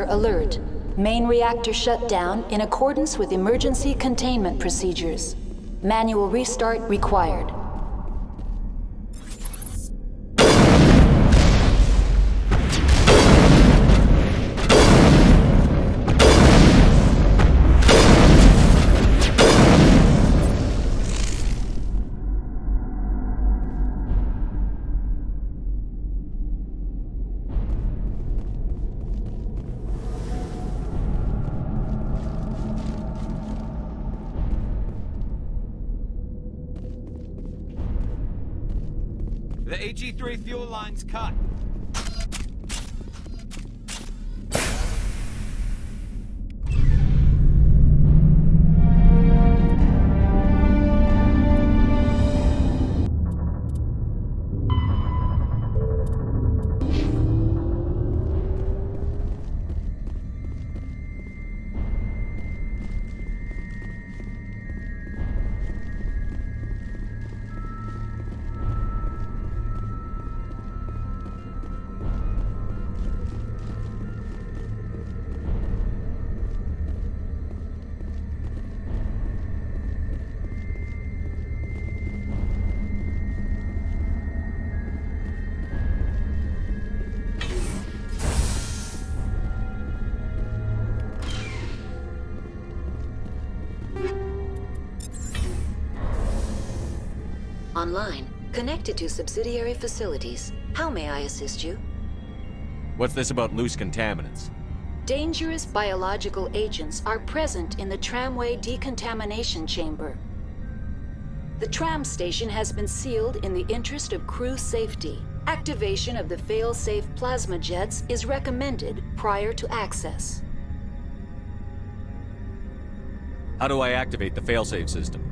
Alert. Main reactor shut down in accordance with emergency containment procedures. Manual restart required. Connected to subsidiary facilities. How may I assist you? What's this about loose contaminants? Dangerous biological agents are present in the tramway decontamination chamber. The tram station has been sealed in the interest of crew safety. Activation of the fail-safe plasma jets is recommended prior to access. How do I activate the failsafe system?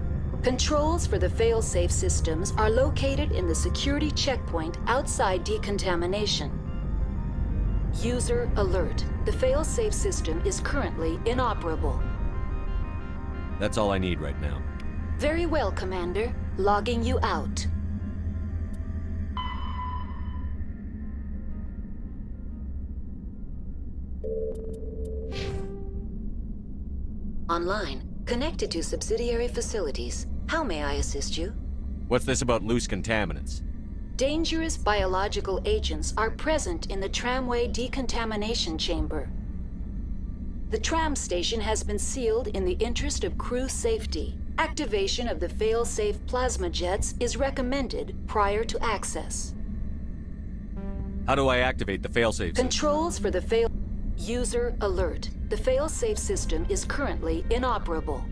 Controls for the fail-safe systems are located in the security checkpoint outside decontamination. User alert. The fail-safe system is currently inoperable. That's all I need right now. Very well, Commander. Logging you out. Online, connected to subsidiary facilities. How may I assist you? What's this about loose contaminants? Dangerous biological agents are present in the tramway decontamination chamber. The tram station has been sealed in the interest of crew safety. Activation of the fail-safe plasma jets is recommended prior to access. How do I activate the failsafe system? Controls for the fail... User alert. The fail-safe system is currently inoperable.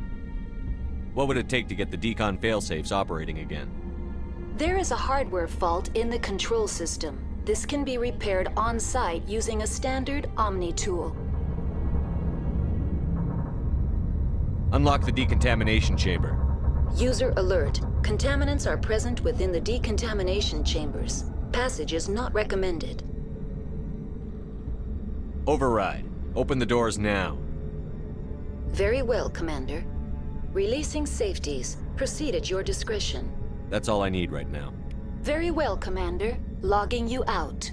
What would it take to get the decon failsafes operating again? There is a hardware fault in the control system. This can be repaired on-site using a standard Omni tool. Unlock the decontamination chamber. User alert. Contaminants are present within the decontamination chambers. Passage is not recommended. Override. Open the doors now. Very well, Commander. Releasing safeties. Proceed at your discretion. That's all I need right now. Very well, Commander. Logging you out.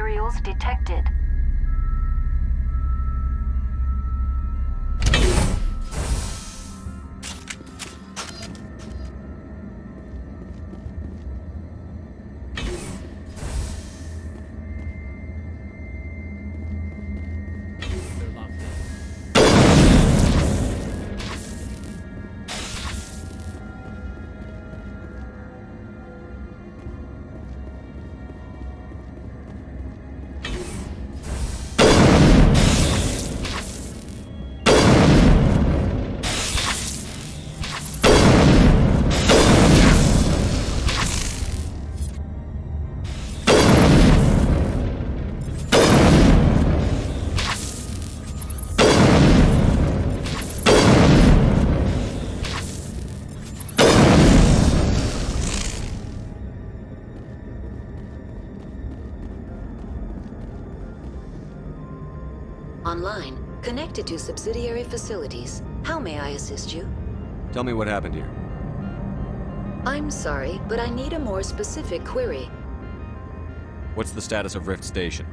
Materials detected. Connected to subsidiary facilities. How may I assist you? Tell me what happened here. I'm sorry, but I need a more specific query. What's the status of Rift Station?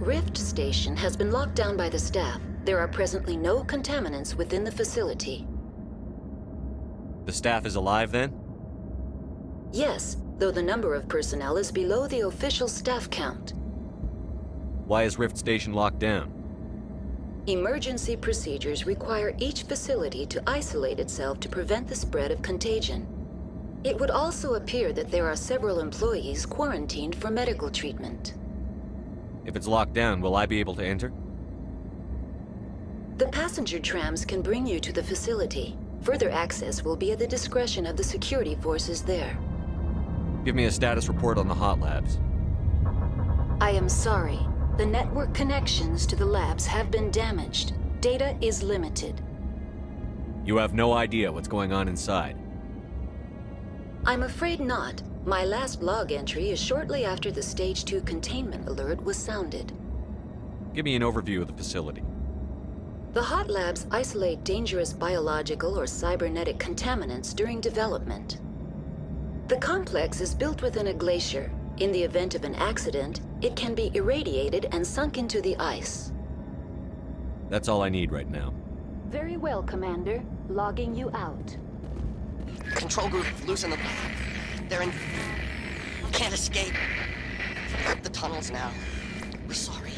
Rift Station has been locked down by the staff. There are presently no contaminants within the facility. The staff is alive then? Yes, though the number of personnel is below the official staff count. Why is Rift Station locked down? Emergency procedures require each facility to isolate itself to prevent the spread of contagion. It would also appear that there are several employees quarantined for medical treatment. If it's locked down, will I be able to enter? The passenger trams can bring you to the facility. Further access will be at the discretion of the security forces there. Give me a status report on the hot labs. I am sorry. The network connections to the labs have been damaged. Data is limited. You have no idea what's going on inside. I'm afraid not. My last log entry is shortly after the Stage 2 containment alert was sounded. Give me an overview of the facility. The hot labs isolate dangerous biological or cybernetic contaminants during development. The complex is built within a glacier. In the event of an accident, it can be irradiated and sunk into the ice. That's all I need right now. Very well, Commander. Logging you out. Control group losing the... They're in... Can't escape. The tunnels now. We're sorry.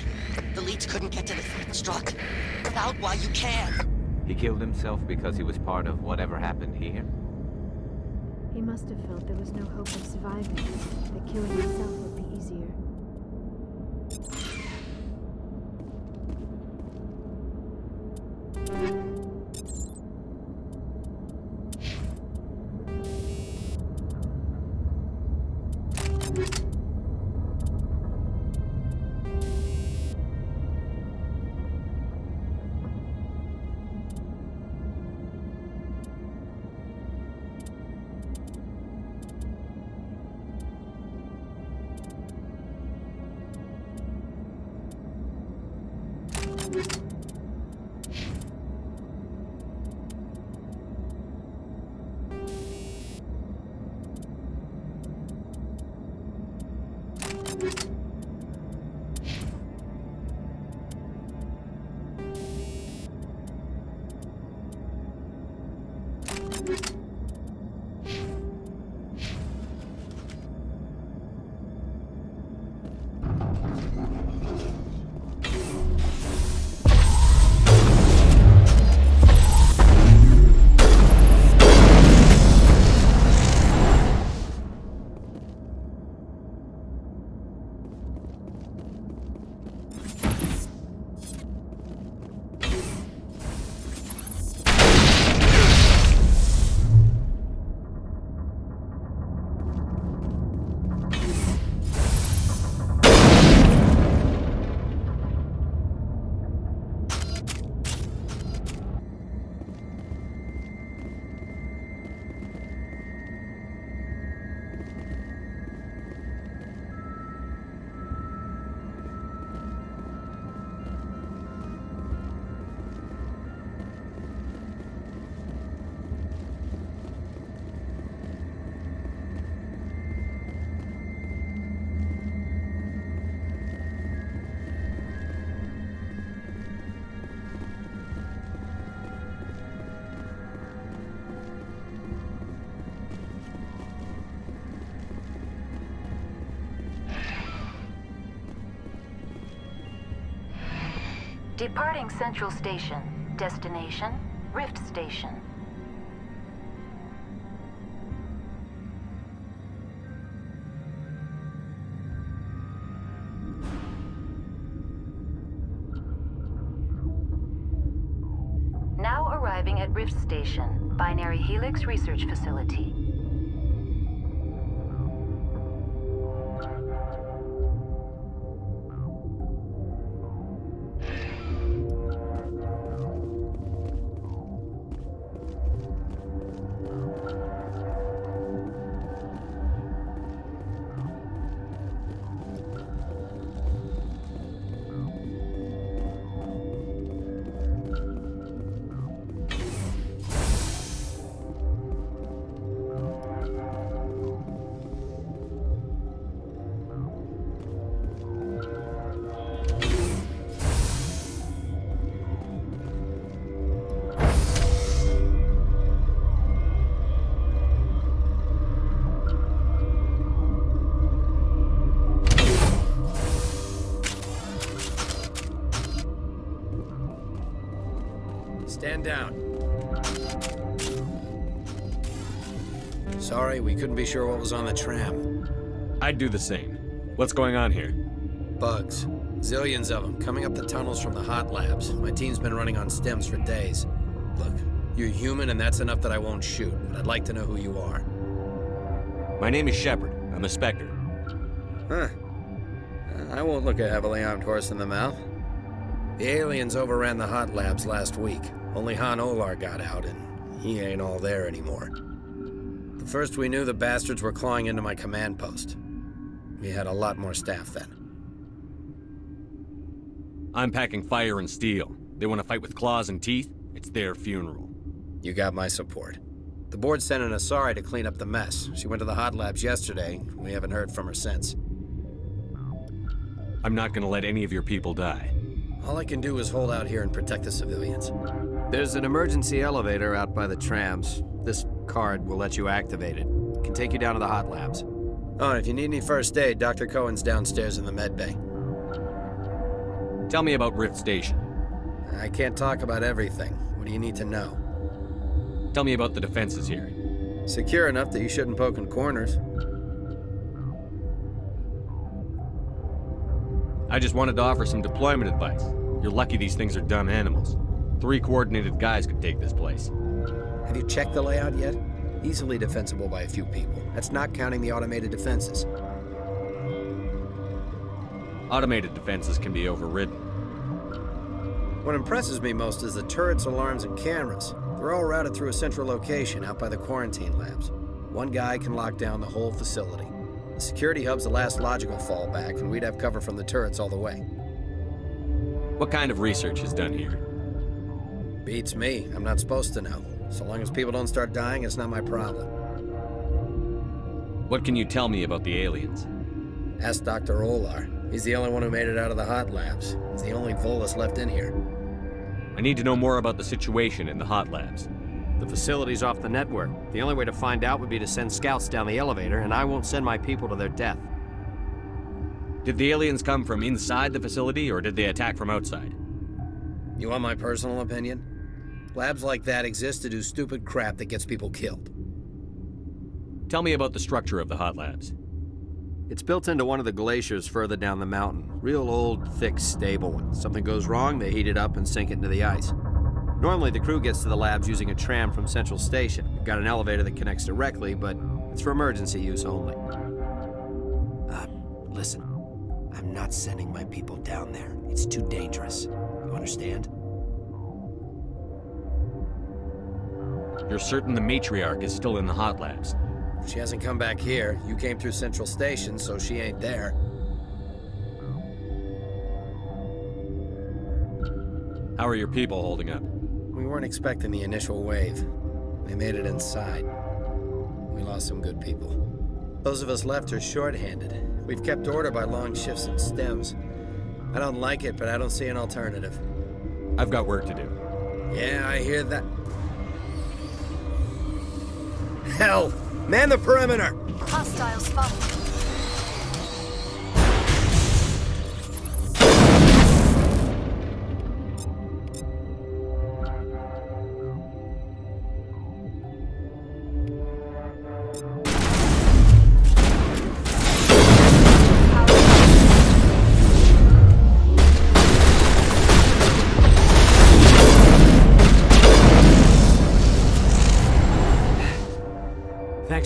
The leads couldn't get to the struck. Get out while you can. He killed himself because he was part of whatever happened here? He must have felt there was no hope of surviving, that Killing yourself would be easier. Departing Central Station. Destination, Rift Station. Now arriving at Rift Station, Binary Helix Research Facility. Stand down. Sorry, we couldn't be sure what was on the tram. I'd do the same. What's going on here? Bugs. Zillions of them, coming up the tunnels from the hot labs. My team's been running on stims for days. Look, you're human and that's enough that I won't shoot, but I'd like to know who you are. My name is Shepard. I'm a Spectre. Huh. Uh, I won't look a heavily armed horse in the mouth. The aliens overran the hot labs last week. Only Han Olar got out, and he ain't all there anymore. The first we knew, the bastards were clawing into my command post. We had a lot more staff then. I'm packing fire and steel. They want to fight with claws and teeth? It's their funeral. You got my support. The board sent an Asari to clean up the mess. She went to the hot labs yesterday. We haven't heard from her since. I'm not gonna let any of your people die. All I can do is hold out here and protect the civilians. There's an emergency elevator out by the trams. This card will let you activate it. Can take you down to the hot labs. Oh, and if you need any first aid, Dr. Cohen's downstairs in the med bay. Tell me about Rift Station. I can't talk about everything. What do you need to know? Tell me about the defenses here. Secure enough that you shouldn't poke in corners. I just wanted to offer some deployment advice. You're lucky these things are dumb animals. Three coordinated guys could take this place. Have you checked the layout yet? Easily defensible by a few people. That's not counting the automated defenses. Automated defenses can be overridden. What impresses me most is the turrets, alarms, and cameras. They're all routed through a central location out by the quarantine labs. One guy can lock down the whole facility. The security hub's the last logical fallback, and we'd have cover from the turrets all the way. What kind of research is done here? Beats me. I'm not supposed to know. So long as people don't start dying, it's not my problem. What can you tell me about the aliens? Ask Dr. Olar. He's the only one who made it out of the hot labs. He's the only Volus left in here. I need to know more about the situation in the hot labs. The facility's off the network. The only way to find out would be to send scouts down the elevator, and I won't send my people to their death. Did the aliens come from inside the facility, or did they attack from outside? You want my personal opinion? Labs like that exist to do stupid crap that gets people killed. Tell me about the structure of the hot labs. It's built into one of the glaciers further down the mountain. Real old, thick, stable. When something goes wrong, they heat it up and sink it into the ice. Normally, the crew gets to the labs using a tram from Central Station. We've got an elevator that connects directly, but it's for emergency use only. Uh, listen. I'm not sending my people down there. It's too dangerous. You understand? You're certain the matriarch is still in the hot labs? She hasn't come back here. You came through Central Station, so she ain't there. How are your people holding up? We weren't expecting the initial wave. They made it inside. We lost some good people. Those of us left are short-handed. We've kept order by long shifts and stims. I don't like it, but I don't see an alternative. I've got work to do. Yeah, I hear that. Hell! Man the perimeter! Hostile spotted.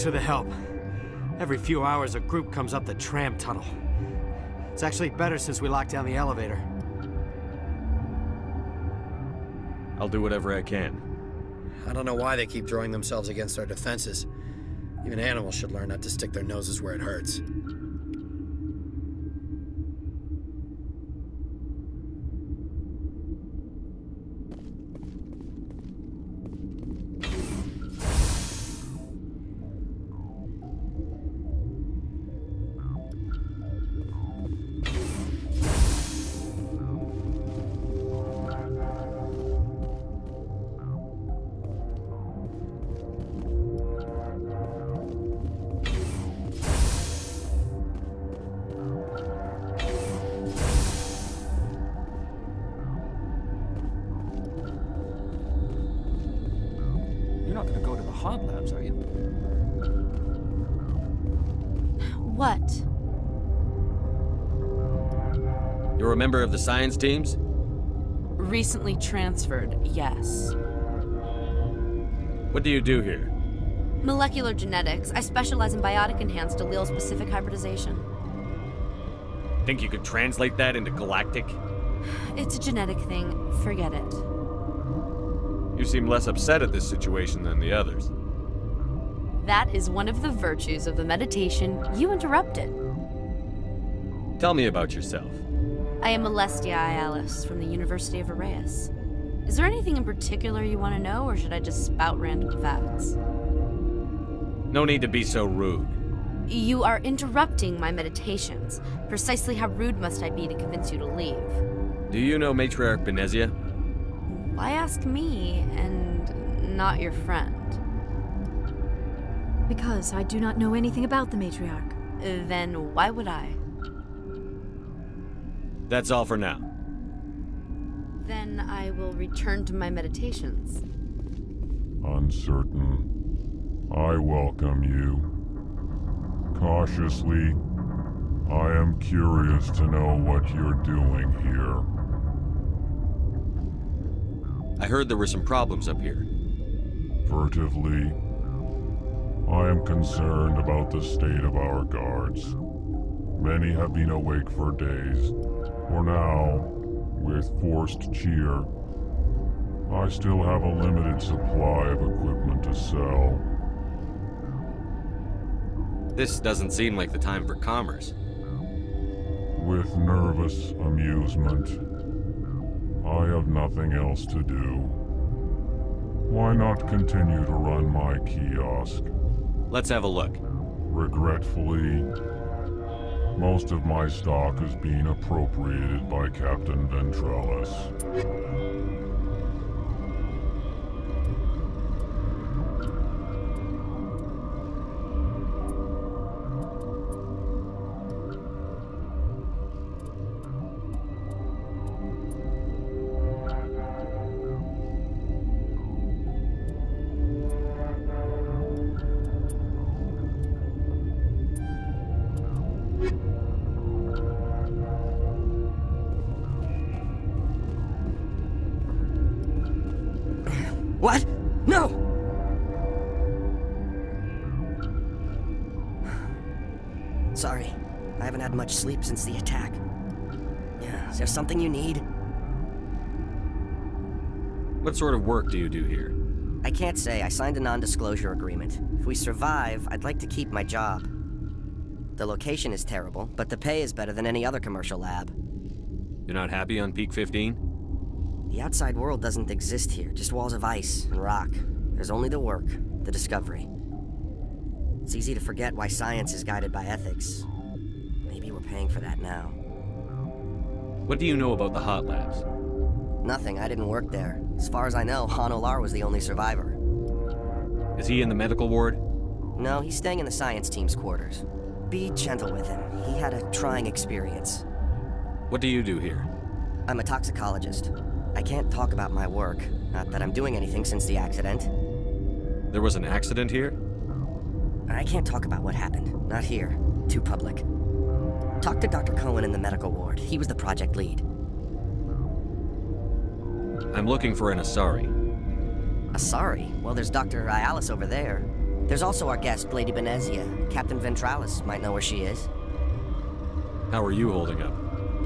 Thanks for the help. Every few hours, a group comes up the tram tunnel. It's actually better since we locked down the elevator. I'll do whatever I can. I don't know why they keep throwing themselves against our defenses. Even animals should learn not to stick their noses where it hurts. The science teams? Recently transferred, yes. What do you do here? Molecular genetics. I specialize in biotic enhanced allele specific hybridization. Think you could translate that into galactic? It's a genetic thing. Forget it. You seem less upset at this situation than the others. That is one of the virtues of the meditation you interrupted. Tell me about yourself. I am Alestia Iallis from the University of Arraeus. Is there anything in particular you want to know, or should I just spout random facts? No need to be so rude. You are interrupting my meditations. Precisely how rude must I be to convince you to leave? Do you know Matriarch Benezia? Why ask me and not your friend? Because I do not know anything about the matriarch. Then why would I? That's all for now. Then I will return to my meditations. Uncertain. I welcome you. Cautiously, I am curious to know what you're doing here. I heard there were some problems up here. Furtively, I am concerned about the state of our guards. Many have been awake for days. For now, with forced cheer, I still have a limited supply of equipment to sell. This doesn't seem like the time for commerce. With nervous amusement, I have nothing else to do. Why not continue to run my kiosk? Let's have a look. Regretfully, most of my stock is being appropriated by Captain Ventralis. Work do you do here? I can't say. I signed a non-disclosure agreement. If we survive, I'd like to keep my job. The location is terrible, but the pay is better than any other commercial lab. You're not happy on Peak 15? The outside world doesn't exist here, just walls of ice and rock. There's only the work, the discovery. It's easy to forget why science is guided by ethics. Maybe we're paying for that now. What do you know about the hot labs? Nothing, I didn't work there. As far as I know, Han Olar was the only survivor. Is he in the medical ward? No, he's staying in the science team's quarters. Be gentle with him. He had a trying experience. What do you do here? I'm a toxicologist. I can't talk about my work. Not that I'm doing anything since the accident. There was an accident here? I can't talk about what happened. Not here. Too public. Talk to Dr. Cohen in the medical ward. He was the project lead. I'm looking for an Asari. Asari? Well, there's Dr. Iallis over there. There's also our guest, Lady Benezia. Captain Ventralis might know where she is. How are you holding up?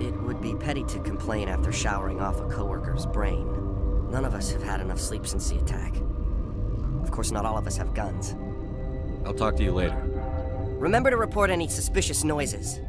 It would be petty to complain after showering off a coworker's brain. None of us have had enough sleep since the attack. Of course, not all of us have guns. I'll talk to you later. Remember to report any suspicious noises.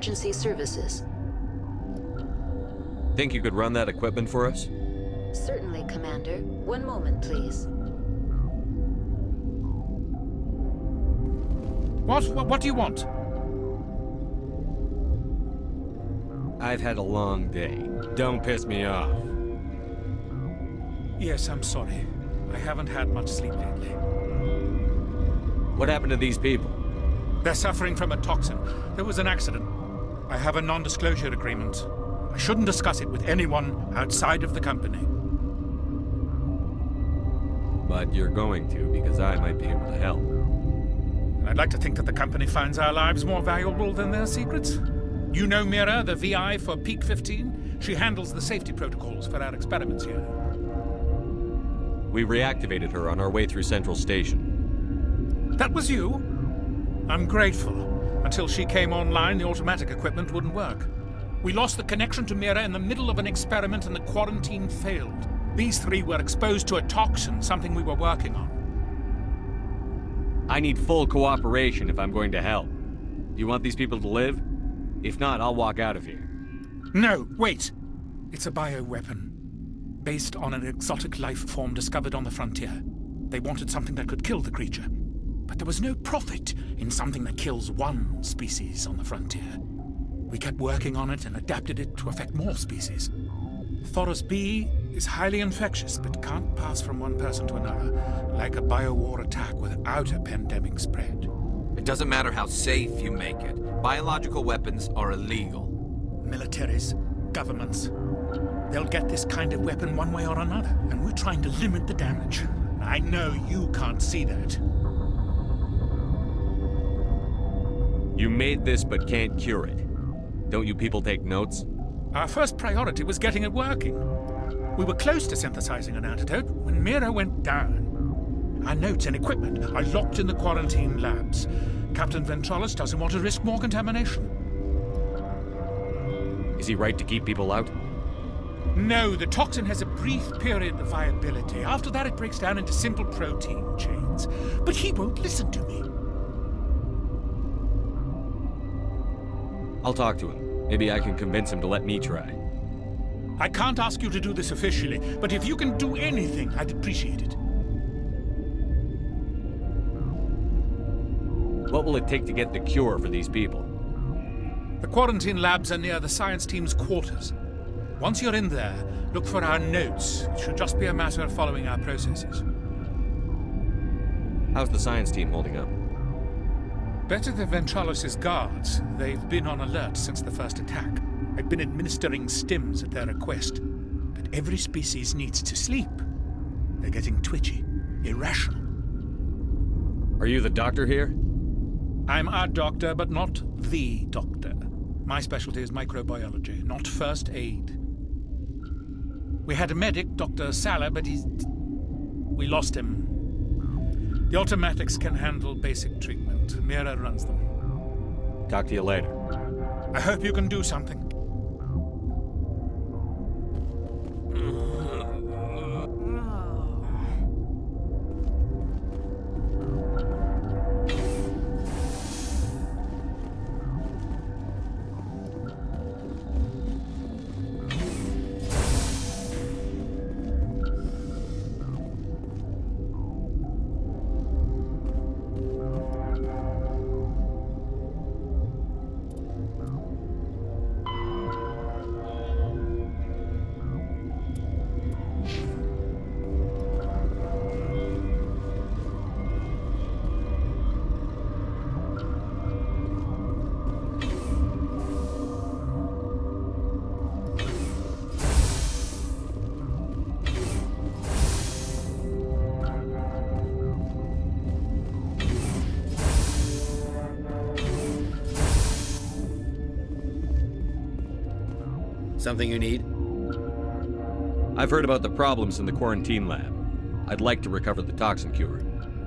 Emergency services. Think you could run that equipment for us? Certainly, Commander. One moment, please. What? What, what do you want? I've had a long day. Don't piss me off. Yes, I'm sorry. I haven't had much sleep lately. What happened to these people? They're suffering from a toxin. There was an accident. I have a non-disclosure agreement. I shouldn't discuss it with anyone outside of the company. But you're going to, because I might be able to help. And I'd like to think that the company finds our lives more valuable than their secrets. You know Mira, the VI for Peak 15? She handles the safety protocols for our experiments here. We reactivated her on our way through Central Station. That was you? I'm grateful. Until she came online, the automatic equipment wouldn't work. We lost the connection to Mira in the middle of an experiment and the quarantine failed. These three were exposed to a toxin, something we were working on. I need full cooperation if I'm going to help. Do you want these people to live? If not, I'll walk out of here. No, wait! It's a bioweapon. Based on an exotic life form discovered on the frontier. They wanted something that could kill the creature. But there was no profit in something that kills one species on the frontier. We kept working on it and adapted it to affect more species. Thoros B is highly infectious, but can't pass from one person to another, like a biowar attack without a pandemic spread. It doesn't matter how safe you make it. Biological weapons are illegal. Militaries, governments, they'll get this kind of weapon one way or another, and we're trying to limit the damage. I know you can't see that. You made this but can't cure it. Don't you people take notes? Our first priority was getting it working. We were close to synthesizing an antidote when Mira went down. Our notes and equipment are locked in the quarantine labs. Captain Ventralis doesn't want to risk more contamination. Is he right to keep people out? No, the toxin has a brief period of viability. After that, it breaks down into simple protein chains. But he won't listen to me. I'll talk to him. Maybe I can convince him to let me try. I can't ask you to do this officially, but if you can do anything, I'd appreciate it. What will it take to get the cure for these people? The quarantine labs are near the science team's quarters. Once you're in there, look for our notes. It should just be a matter of following our processes. How's the science team holding up? Better than Ventralis' guards. They've been on alert since the first attack. I've been administering stims at their request. But every species needs to sleep. They're getting twitchy, irrational. Are you the doctor here? I'm a doctor, but not the doctor. My specialty is microbiology, not first aid. We had a medic, Dr. Sala, but he's... We lost him. The automatics can handle basic treatment. Mira runs them. Talk to you later. I hope you can do something. Hmm. Something you need? I've heard about the problems in the quarantine lab. I'd like to recover the toxin cure.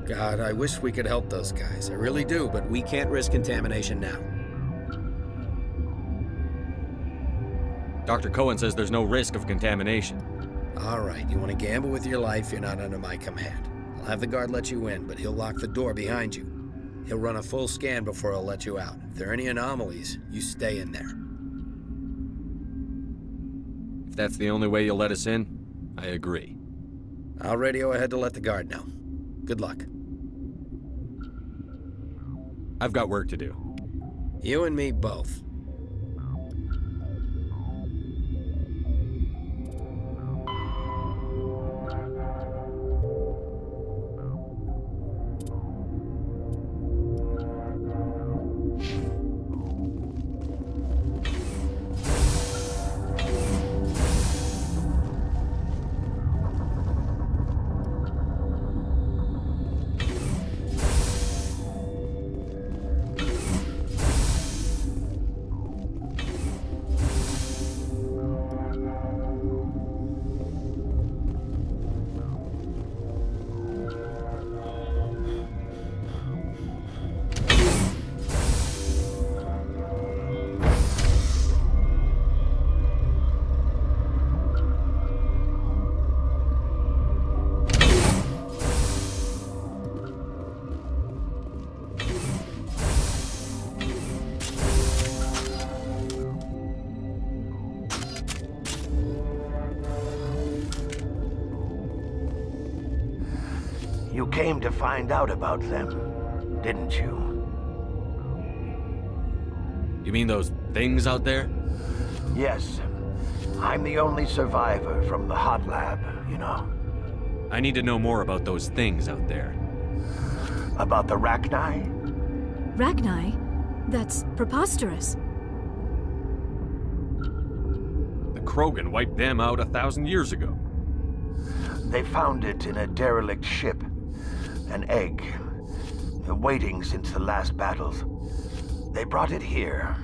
God, I wish we could help those guys. I really do, but we can't risk contamination now. Dr. Cohen says there's no risk of contamination. All right, you want to gamble with your life, you're not under my command. I'll have the guard let you in, but he'll lock the door behind you. He'll run a full scan before he'll let you out. If there are any anomalies, you stay in there. If that's the only way you'll let us in, I agree. I'll radio ahead to let the guard know. Good luck. I've got work to do. You and me both. Find out about them, didn't you? You mean those things out there? Yes. I'm the only survivor from the hot lab, you know. I need to know more about those things out there. About the Rachni? Rachni? That's preposterous. The Krogan wiped them out a thousand years ago. They found it in a derelict ship. An egg. They're Waiting since the last battles. They brought it here.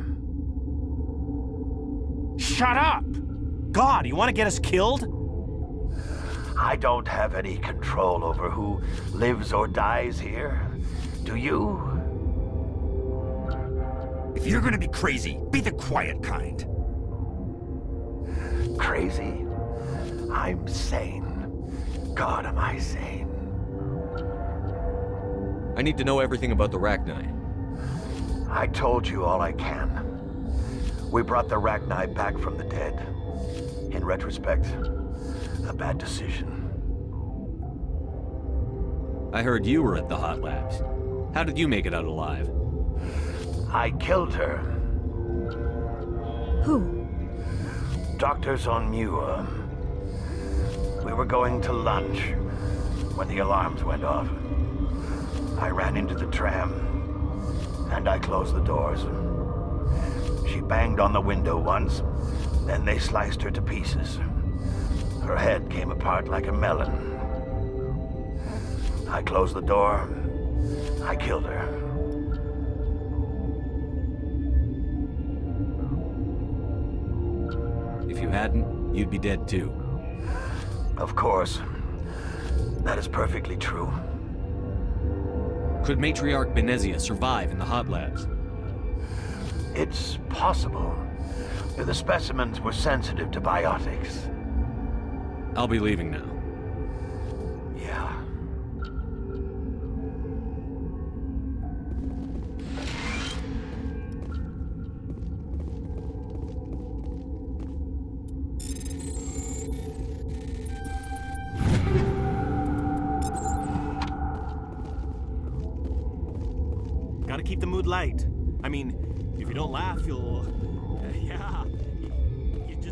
Shut up! God, you want to get us killed? I don't have any control over who lives or dies here. Do you? If you're gonna be crazy, be the quiet kind. Crazy? I'm sane. God, am I sane? I need to know everything about the Rachni. I told you all I can. We brought the Rachni back from the dead. In retrospect, a bad decision. I heard you were at the hot labs. How did you make it out alive? I killed her. Who? Doctors on Muir. We were going to lunch when the alarms went off. I ran into the tram, and I closed the doors. She banged on the window once, then they sliced her to pieces. Her head came apart like a melon. I closed the door. I killed her. If you hadn't, you'd be dead too. Of course. That is perfectly true. Could Matriarch Benezia survive in the hot labs? It's possible. The specimens were sensitive to biotics. I'll be leaving now. Keep the mood light. I mean, if you don't laugh, you'll. Uh, yeah. You just.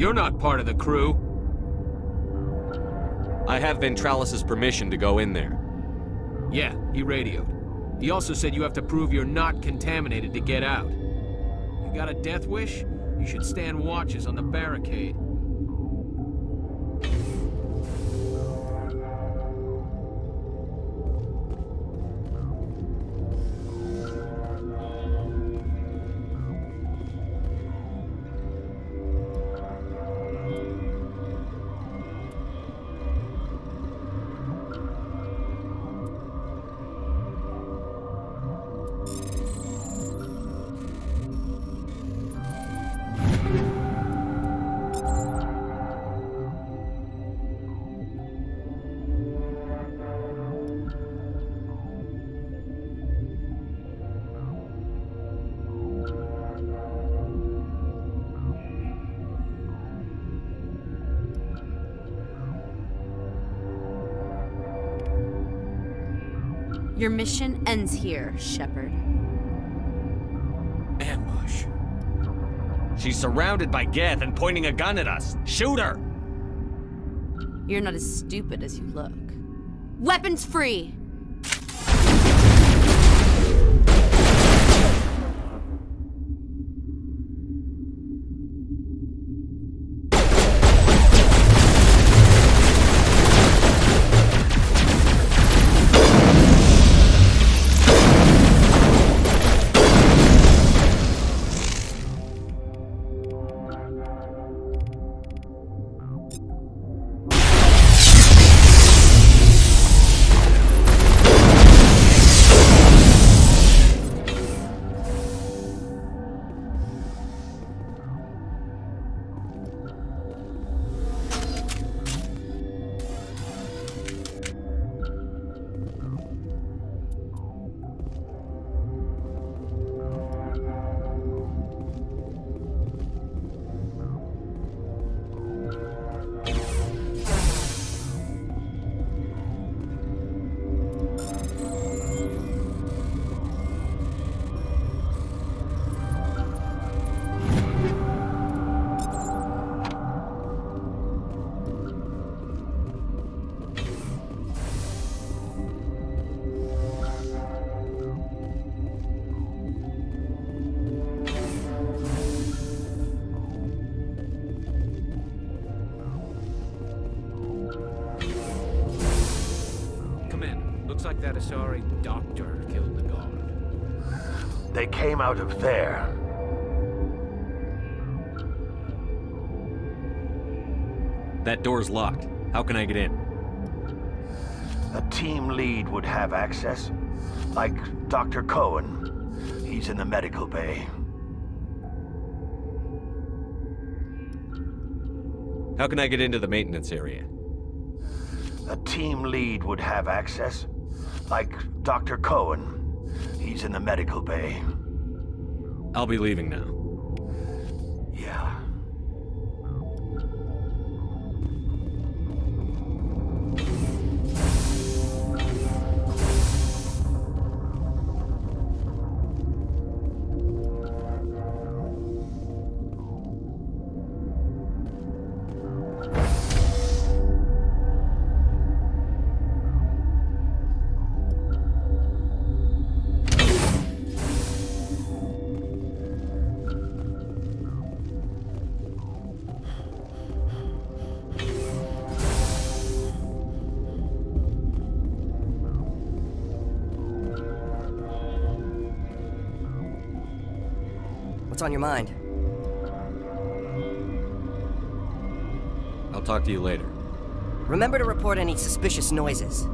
You're not part of the crew. I have Ventralis' permission to go in there. Yeah, he radioed. He also said you have to prove you're not contaminated to get out. You got a death wish? You should stand watches on the barricade. Your mission ends here, Shepard. Ambush. She's surrounded by Geth and pointing a gun at us. Shoot her! You're not as stupid as you look. Weapons free! Of there. That door's locked. How can I get in? A team lead would have access. Like Dr. Cohen. He's in the medical bay. How can I get into the maintenance area? A team lead would have access. Like Dr. Cohen. He's in the medical bay. I'll be leaving now. Yeah. Your mind? I'll talk to you later. Remember to report any suspicious noises.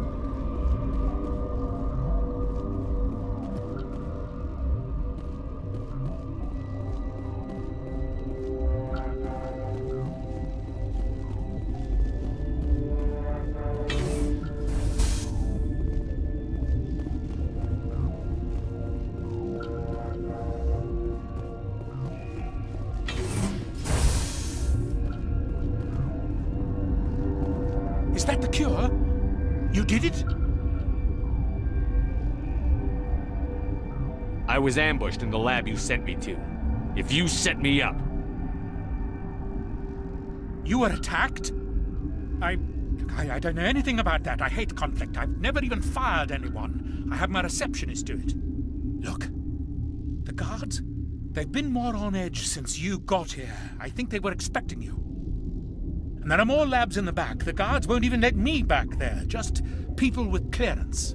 Was ambushed in the lab you sent me to. If you set me up, You were attacked? I, I. I don't know anything about that. I hate conflict. I've never even fired anyone. I have my receptionist do it. Look, the guards, they've been more on edge since you got here. I think they were expecting you. And there are more labs in the back. The guards won't even let me back there, just people with clearance.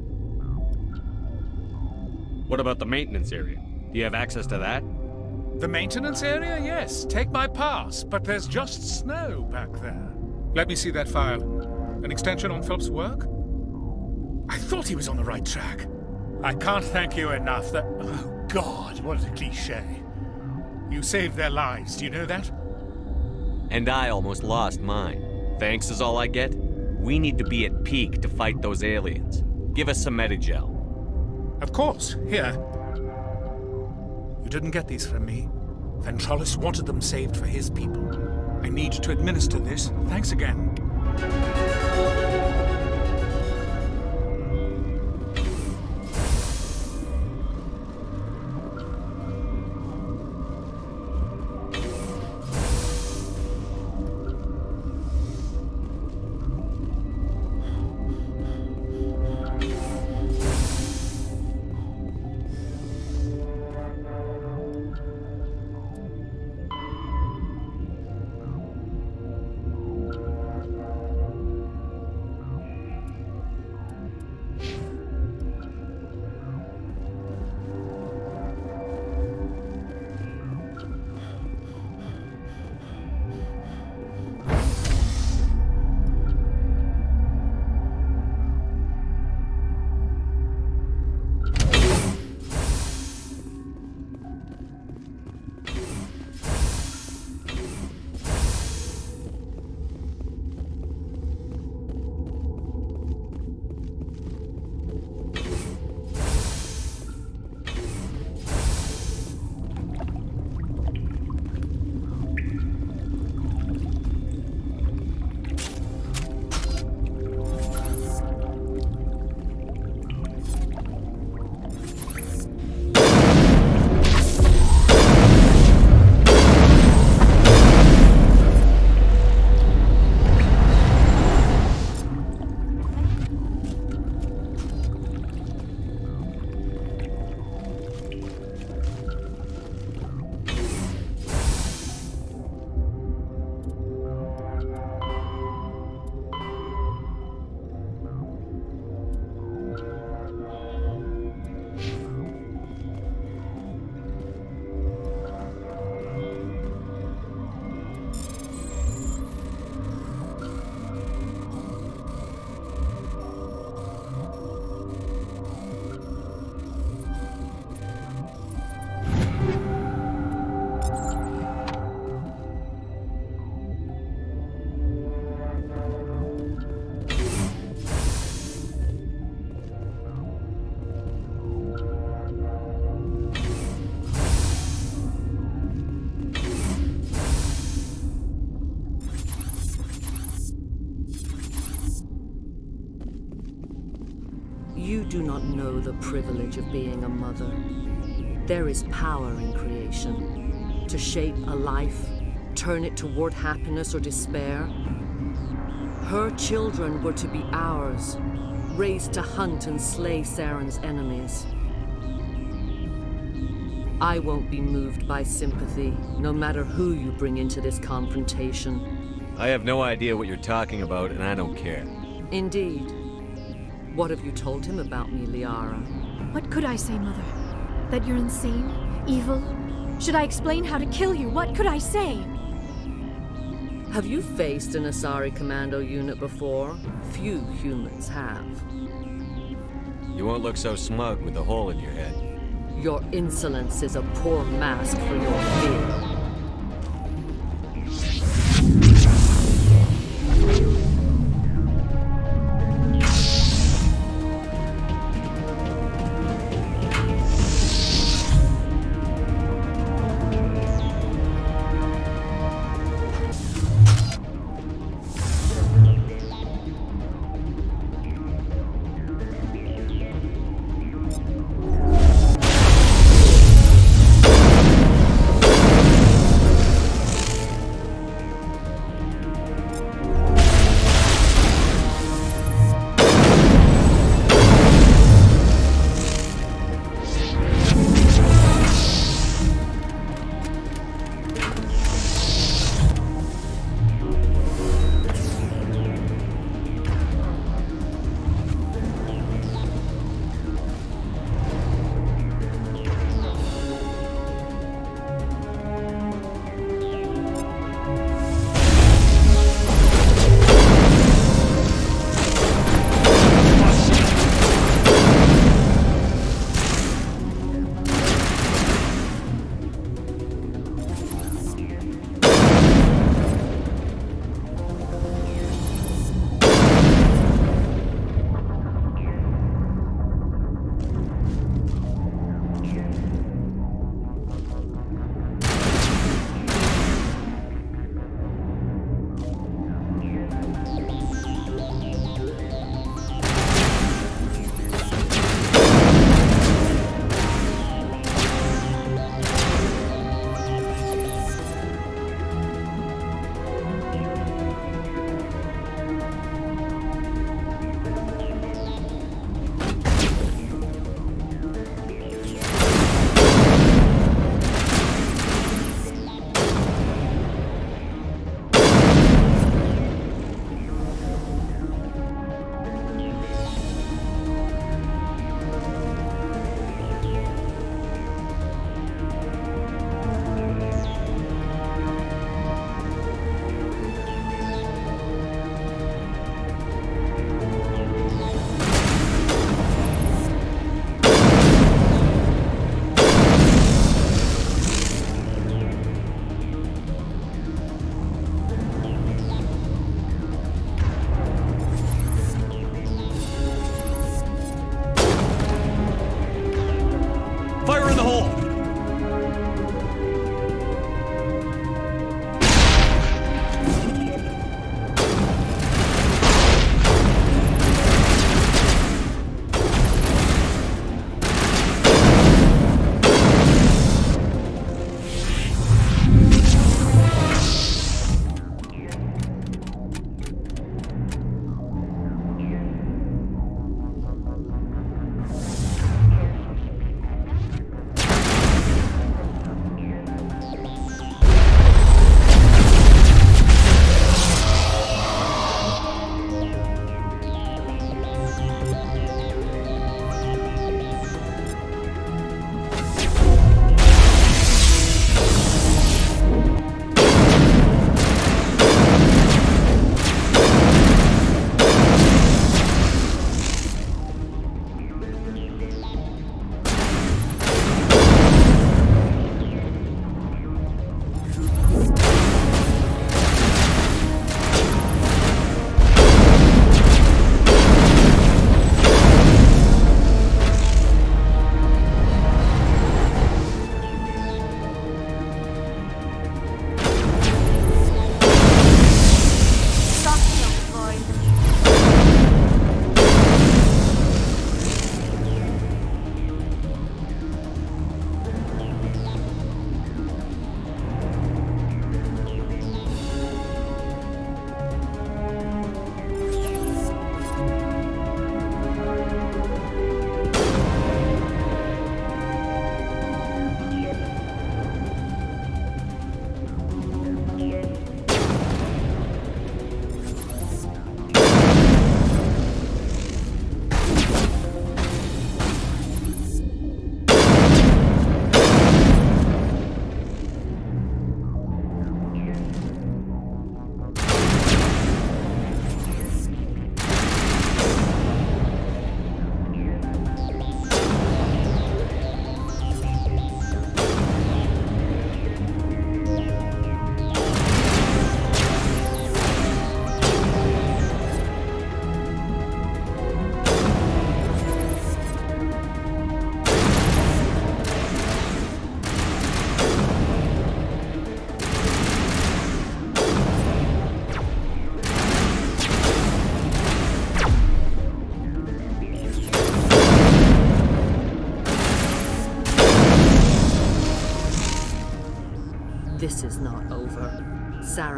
What about the maintenance area? Do you have access to that? The maintenance area, yes. Take my pass, but there's just snow back there. Let me see that file. An extension on Phelps' work? I thought he was on the right track. I can't thank you enough that. Oh, God, what a cliche. You saved their lives, do you know that? And I almost lost mine. Thanks is all I get? We need to be at peak to fight those aliens. Give us some Medigel. Of course, here. You didn't get these from me. Ventralis wanted them saved for his people. I need to administer this. Thanks again. Know the privilege of being a mother. There is power in creation. To shape a life, turn it toward happiness or despair. Her children were to be ours, raised to hunt and slay Saren's enemies. I won't be moved by sympathy, no matter who you bring into this confrontation. I have no idea what you're talking about, and I don't care. Indeed. What have you told him about me, Liara? What could I say, Mother? That you're insane? Evil? Should I explain how to kill you? What could I say? Have you faced an Asari commando unit before? Few humans have. You won't look so smug with a hole in your head. Your insolence is a poor mask for your fear.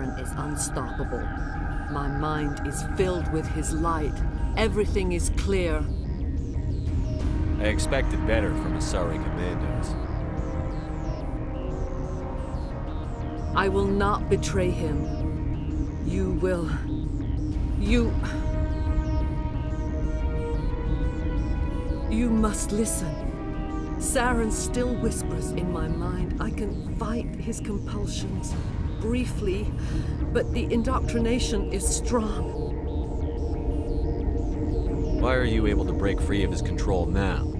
Saren is unstoppable. My mind is filled with his light. Everything is clear. I expected better from Asari commandos. I will not betray him. You will. You. You must listen. Saren still whispers in my mind. I can fight his compulsions briefly, but the indoctrination is strong. Why are you able to break free of his control now?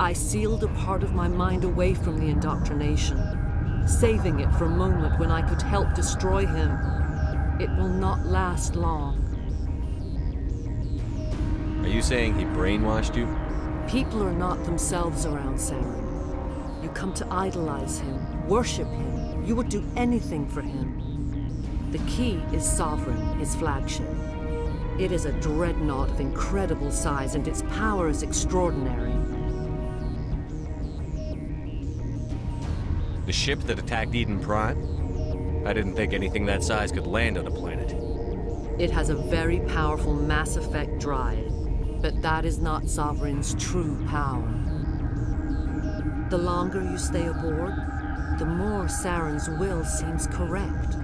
I sealed a part of my mind away from the indoctrination, saving it for a moment when I could help destroy him. It will not last long. Are you saying he brainwashed you? People are not themselves around Saren. You come to idolize him, worship him. You would do anything for him. The key is Sovereign, his flagship. It is a dreadnought of incredible size, and its power is extraordinary. The ship that attacked Eden Prime? I didn't think anything that size could land on a planet. It has a very powerful Mass Effect drive, but that is not Sovereign's true power. The longer you stay aboard, the more Saren's will seems correct.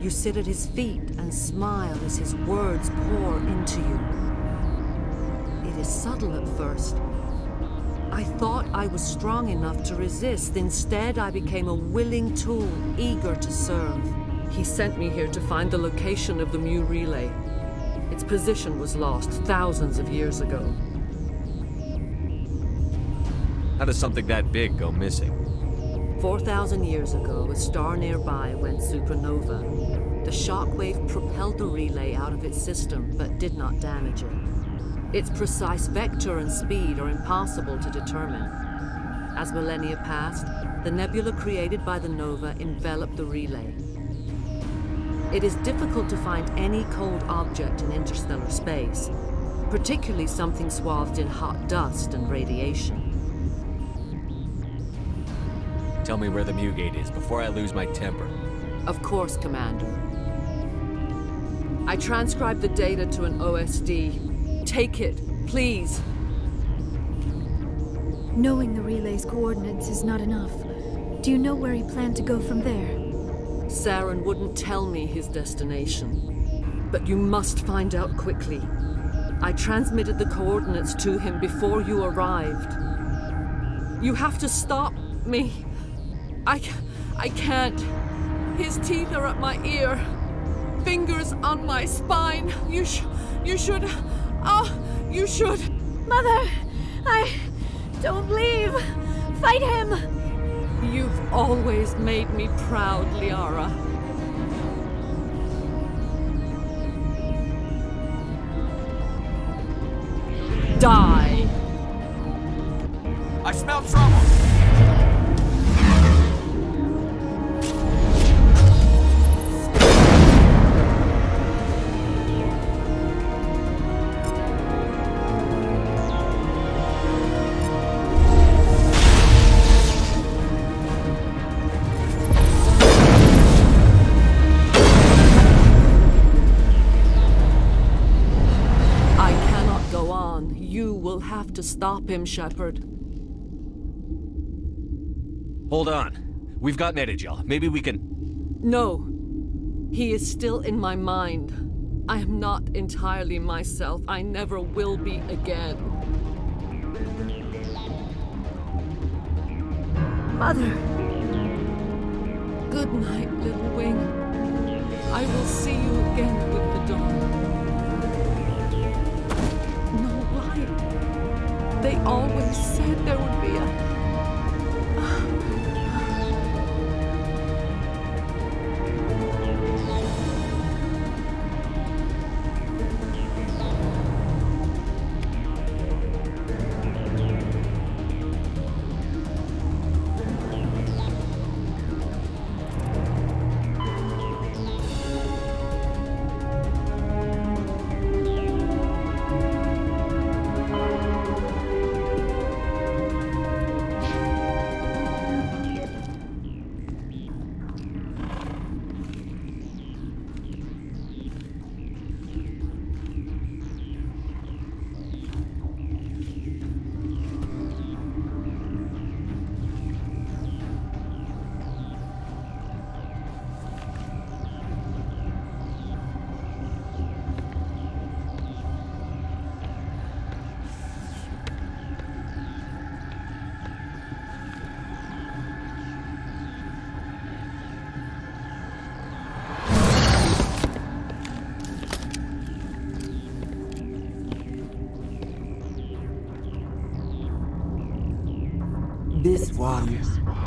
You sit at his feet and smile as his words pour into you. It is subtle at first. I thought I was strong enough to resist. Instead, I became a willing tool, eager to serve. He sent me here to find the location of the Mu relay. Its position was lost thousands of years ago. How does something that big go missing? 4,000 years ago, a star nearby went supernova. The shockwave propelled the relay out of its system, but did not damage it. Its precise vector and speed are impossible to determine. As millennia passed, the nebula created by the nova enveloped the relay. It is difficult to find any cold object in interstellar space, particularly something swathed in hot dust and radiation. Tell me where the Mu Gate is before I lose my temper. Of course, Commander. I transcribed the data to an OSD. Take it, please. Knowing the relay's coordinates is not enough. Do you know where he planned to go from there? Saren wouldn't tell me his destination. But you must find out quickly. I transmitted the coordinates to him before you arrived. You have to stop me. I, I can't. His teeth are at my ear. Fingers on my spine. You sh you should. Oh, you should. Mother, I don't leave. Fight him. You've always made me proud, Liara. Die. I smell trouble. On. You will have to stop him, Shepard. Hold on. We've got Medigel. Maybe we can... No. He is still in my mind. I am not entirely myself. I never will be again. Mother. Good night, little wing. I will see you again with the dawn. They always said there would be a.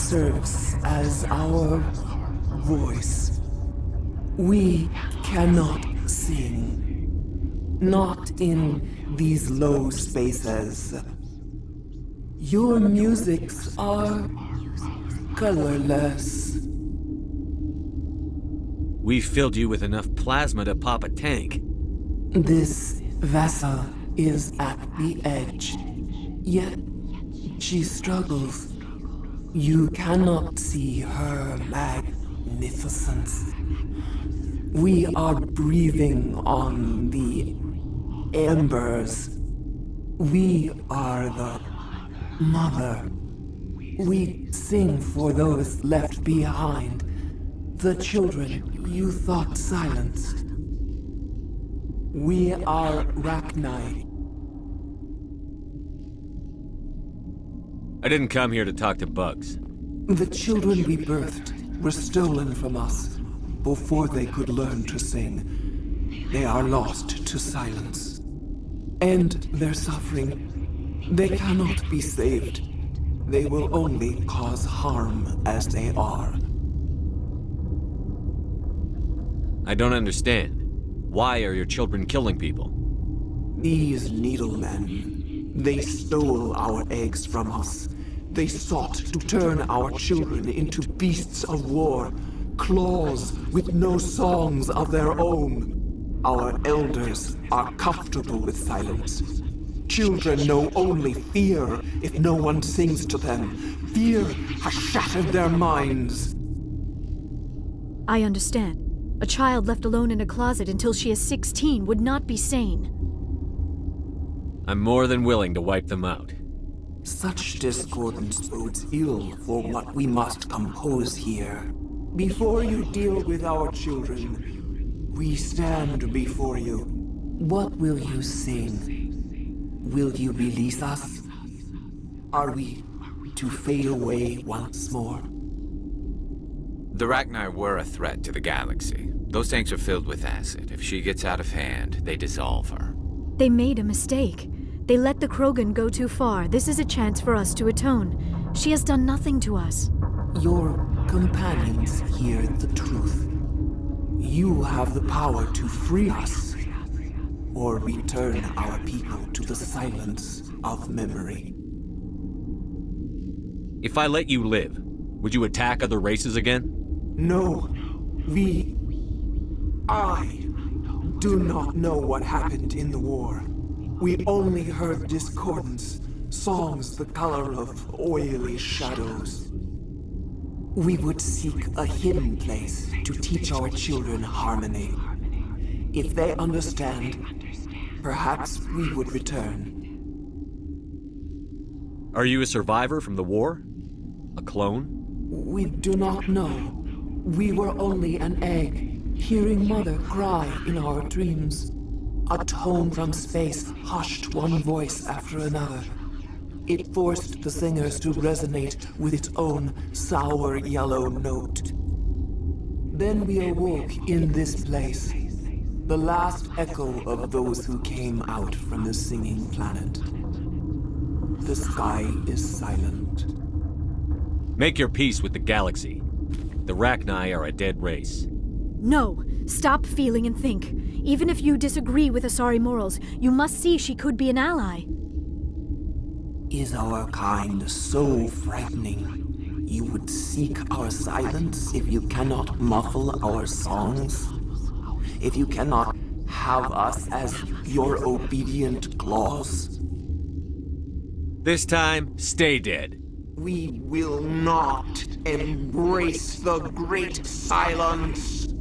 serves as our voice. We cannot sing. Not in these low spaces. Your musics are colorless. We filled you with enough plasma to pop a tank. This vessel is at the edge. Yet she struggles. You cannot see her magnificence. We are breathing on the embers. We are the mother. We sing for those left behind. The children you thought silenced. We are Rachni. I didn't come here to talk to bugs. The children we birthed were stolen from us before they could learn to sing. They are lost to silence. And their suffering, they cannot be saved. They will only cause harm as they are. I don't understand. Why are your children killing people? These needlemen, they stole our eggs from us. They sought to turn our children into beasts of war, claws with no songs of their own. Our elders are comfortable with silence. Children know only fear if no one sings to them. Fear has shattered their minds. I understand. A child left alone in a closet until she is 16 would not be sane. I'm more than willing to wipe them out. Such discordance bodes ill for what we must compose here. Before you deal with our children, we stand before you. What will you sing? Will you release us? Are we to fade away once more? The Rachni were a threat to the galaxy. Those tanks are filled with acid. If she gets out of hand, they dissolve her. They made a mistake. They let the Krogan go too far. This is a chance for us to atone. She has done nothing to us. Your companions hear the truth. You have the power to free us, or return our people to the silence of memory. If I let you live, would you attack other races again? No, we... I do not know what happened in the war. We only heard discordance, songs the color of oily shadows. We would seek a hidden place to teach our children harmony. If they understand, perhaps we would return. Are you a survivor from the war? A clone? We do not know. We were only an egg, hearing Mother cry in our dreams. A tone from space hushed one voice after another. It forced the singers to resonate with its own sour yellow note. Then we awoke in this place, the last echo of those who came out from the singing planet. The sky is silent. Make your peace with the galaxy. The Rachni are a dead race. No! Stop feeling and think. Even if you disagree with Asari morals, you must see she could be an ally. Is our kind so frightening? You would seek our silence if you cannot muffle our songs? If you cannot have us as your obedient claws? This time, stay dead. We will not embrace the great silence.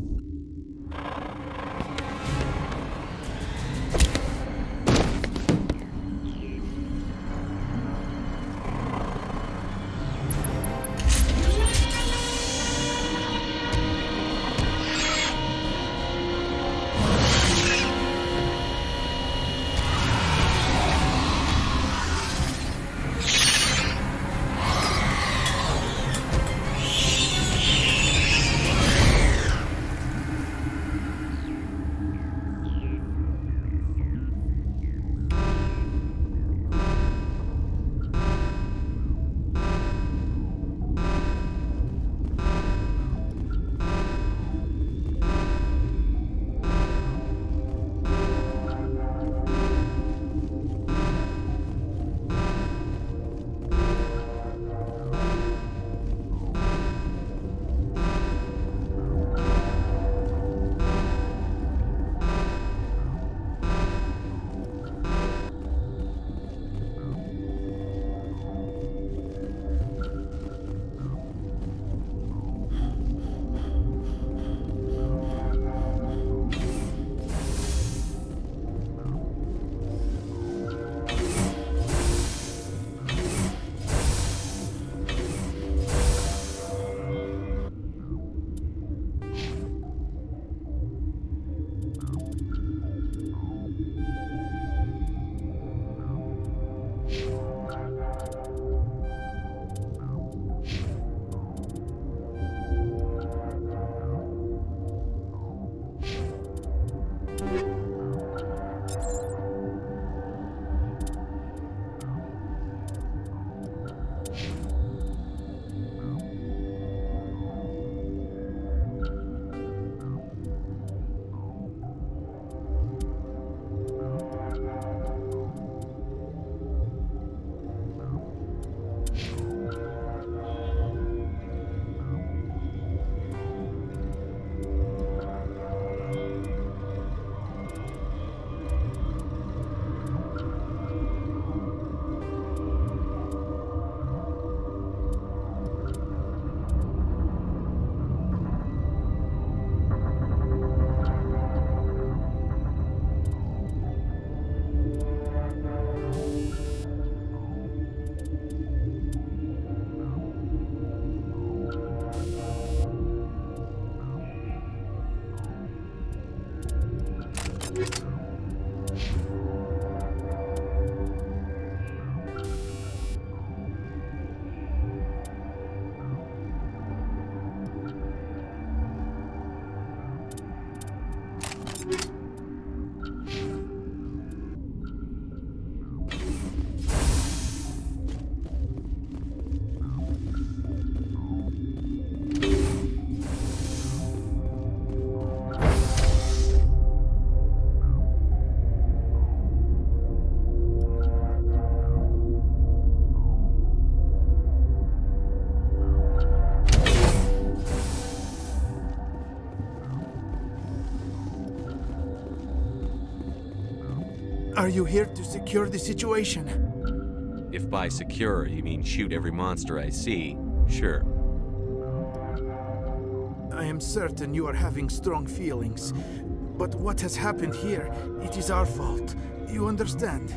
Are you here to secure the situation? If by secure you mean shoot every monster I see, sure. I am certain you are having strong feelings. But what has happened here, it is our fault. You understand?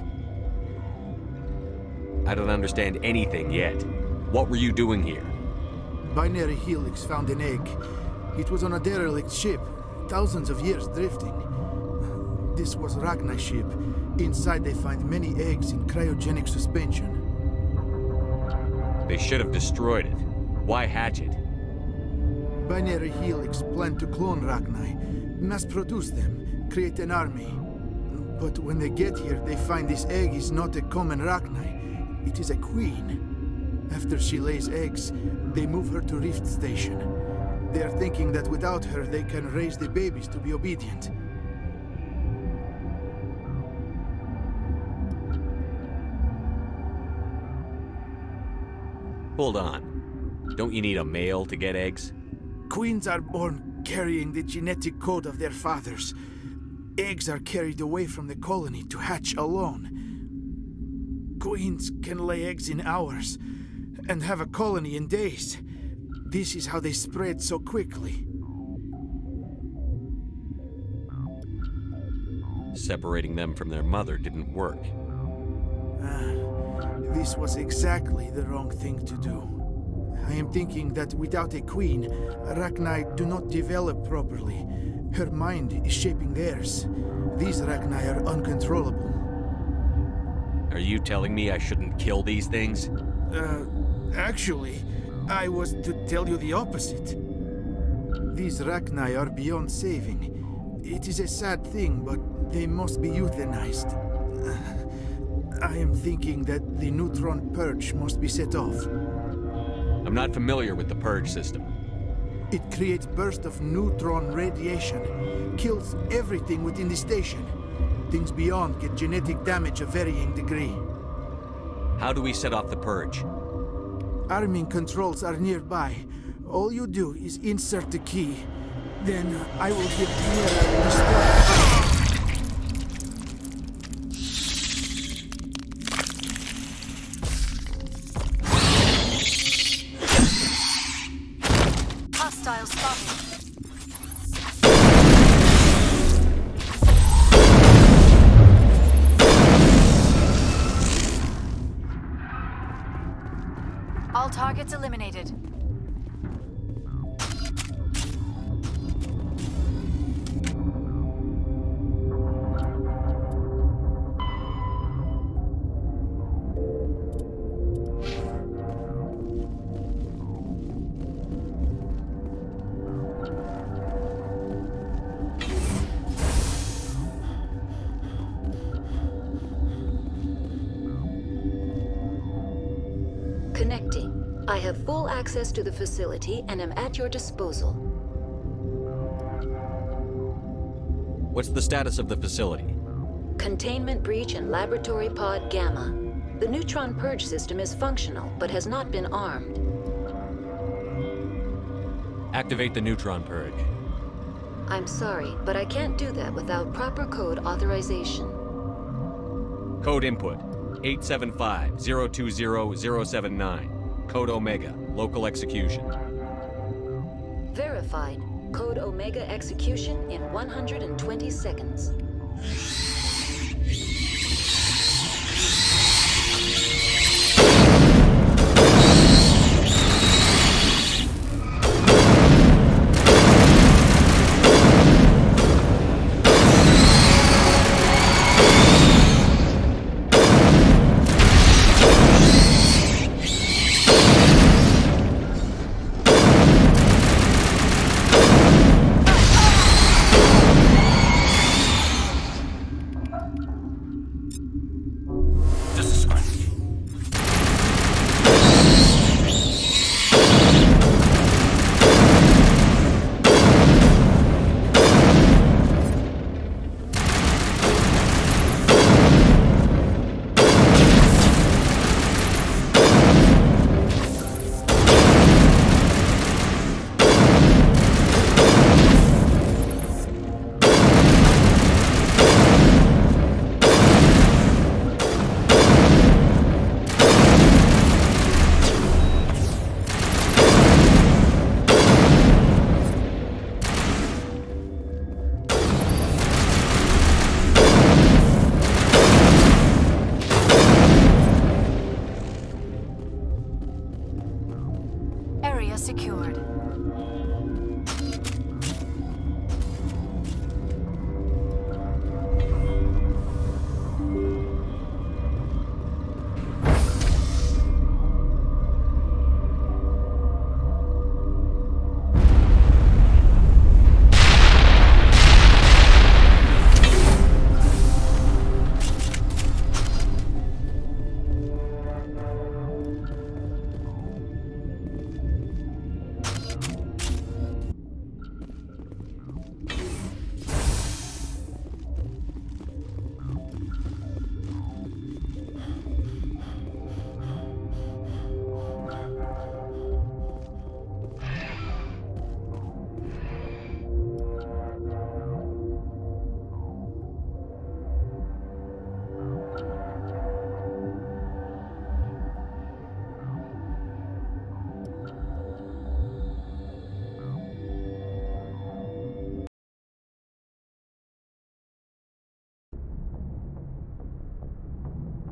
I don't understand anything yet. What were you doing here? Binary Helix found an egg. It was on a derelict ship, thousands of years drifting. This was Rachni ship. Inside they find many eggs in cryogenic suspension. They should have destroyed it. Why hatch it? Binary Helix planned to clone Rachni, mass-produce them, create an army. But when they get here, they find this egg is not a common Rachni. It is a queen. After she lays eggs, they move her to Rift Station. They are thinking that without her, they can raise the babies to be obedient. Hold on. Don't you need a male to get eggs? Queens are born carrying the genetic code of their fathers. Eggs are carried away from the colony to hatch alone. Queens can lay eggs in hours and have a colony in days. This is how they spread so quickly. Separating them from their mother didn't work. Ah, this was exactly the wrong thing to do. I am thinking that without a queen, Rachni do not develop properly. Her mind is shaping theirs. These Rachni are uncontrollable. Are you telling me I shouldn't kill these things? Uh, actually, I was to tell you the opposite. These Rachni are beyond saving. It is a sad thing, but they must be euthanized. I am thinking that the neutron purge must be set off. I'm not familiar with the purge system. It creates bursts of neutron radiation, kills everything within the station. Things beyond get genetic damage of varying degree. How do we set off the purge? Arming controls are nearby. All you do is insert the key. Then uh, I will give Clara access to the facility and am at your disposal. What's the status of the facility? Containment breach in Laboratory Pod Gamma. The neutron purge system is functional, but has not been armed. Activate the neutron purge. I'm sorry, but I can't do that without proper code authorization. Code input 875-020-079. Code Omega. Local execution. Verified. Code Omega execution in 120 seconds.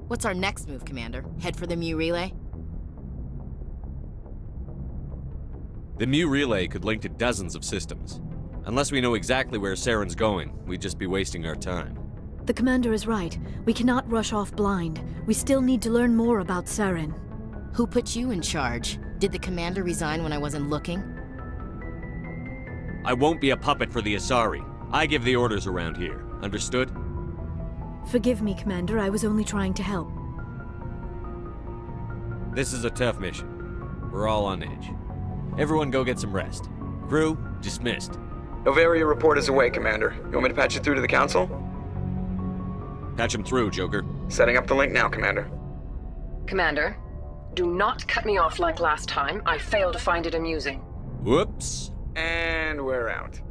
What's our next move, Commander? Head for the Mu Relay? The Mu Relay could link to dozens of systems. Unless we know exactly where Saren's going, we'd just be wasting our time. The commander is right. We cannot rush off blind. We still need to learn more about Saren. Who put you in charge? Did the commander resign when I wasn't looking? I won't be a puppet for the Asari. I give the orders around here. Understood? Forgive me, Commander. I was only trying to help. This is a tough mission. We're all on edge. Everyone go get some rest. Crew, dismissed. Noveria report is away, Commander. You want me to patch you through to the Council? Patch him through, Joker. Setting up the link now, Commander. Commander, do not cut me off like last time. I fail to find it amusing. Whoops. And we're out.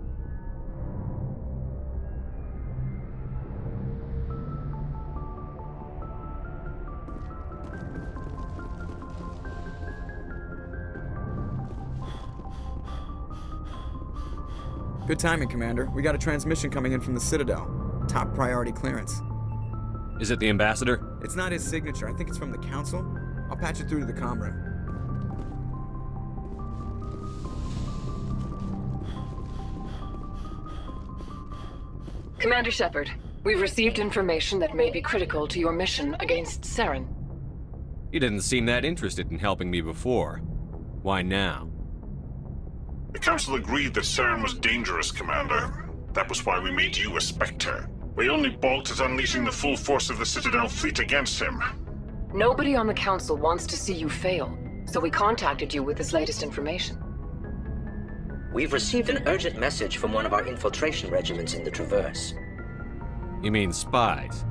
Good timing, Commander. We got a transmission coming in from the Citadel. Top priority clearance. Is it the Ambassador? It's not his signature. I think it's from the Council. I'll patch it through to the comm room. Commander Shepard, we've received information that may be critical to your mission against Saren. You didn't seem that interested in helping me before. Why now? The Council agreed that Saren was dangerous, Commander. That was why we made you a Spectre. We only balked at unleashing the full force of the Citadel fleet against him. Nobody on the Council wants to see you fail, so we contacted you with this latest information. We've received an urgent message from one of our infiltration regiments in the Traverse. You mean spies?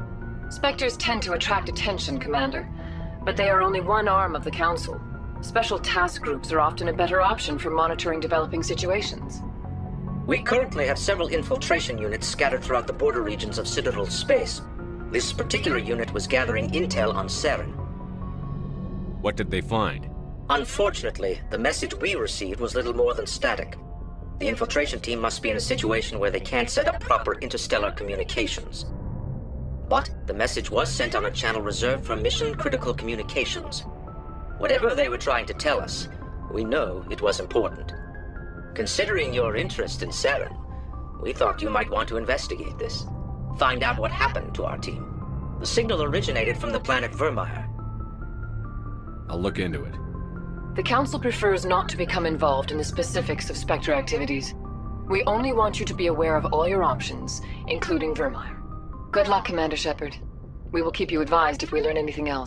Spectres tend to attract attention, Commander, but they are only one arm of the Council. Special task groups are often a better option for monitoring developing situations. We currently have several infiltration units scattered throughout the border regions of Citadel space. This particular unit was gathering intel on Saren. What did they find? Unfortunately, the message we received was little more than static. The infiltration team must be in a situation where they can't set up proper interstellar communications. But the message was sent on a channel reserved for mission-critical communications. Whatever they were trying to tell us, we know it was important. Considering your interest in Saren, we thought you might want to investigate this. Find out what happened to our team. The signal originated from the planet Virmire. I'll look into it. The Council prefers not to become involved in the specifics of Spectre activities. We only want you to be aware of all your options, including Virmire. Good luck, Commander Shepard. We will keep you advised if we learn anything else.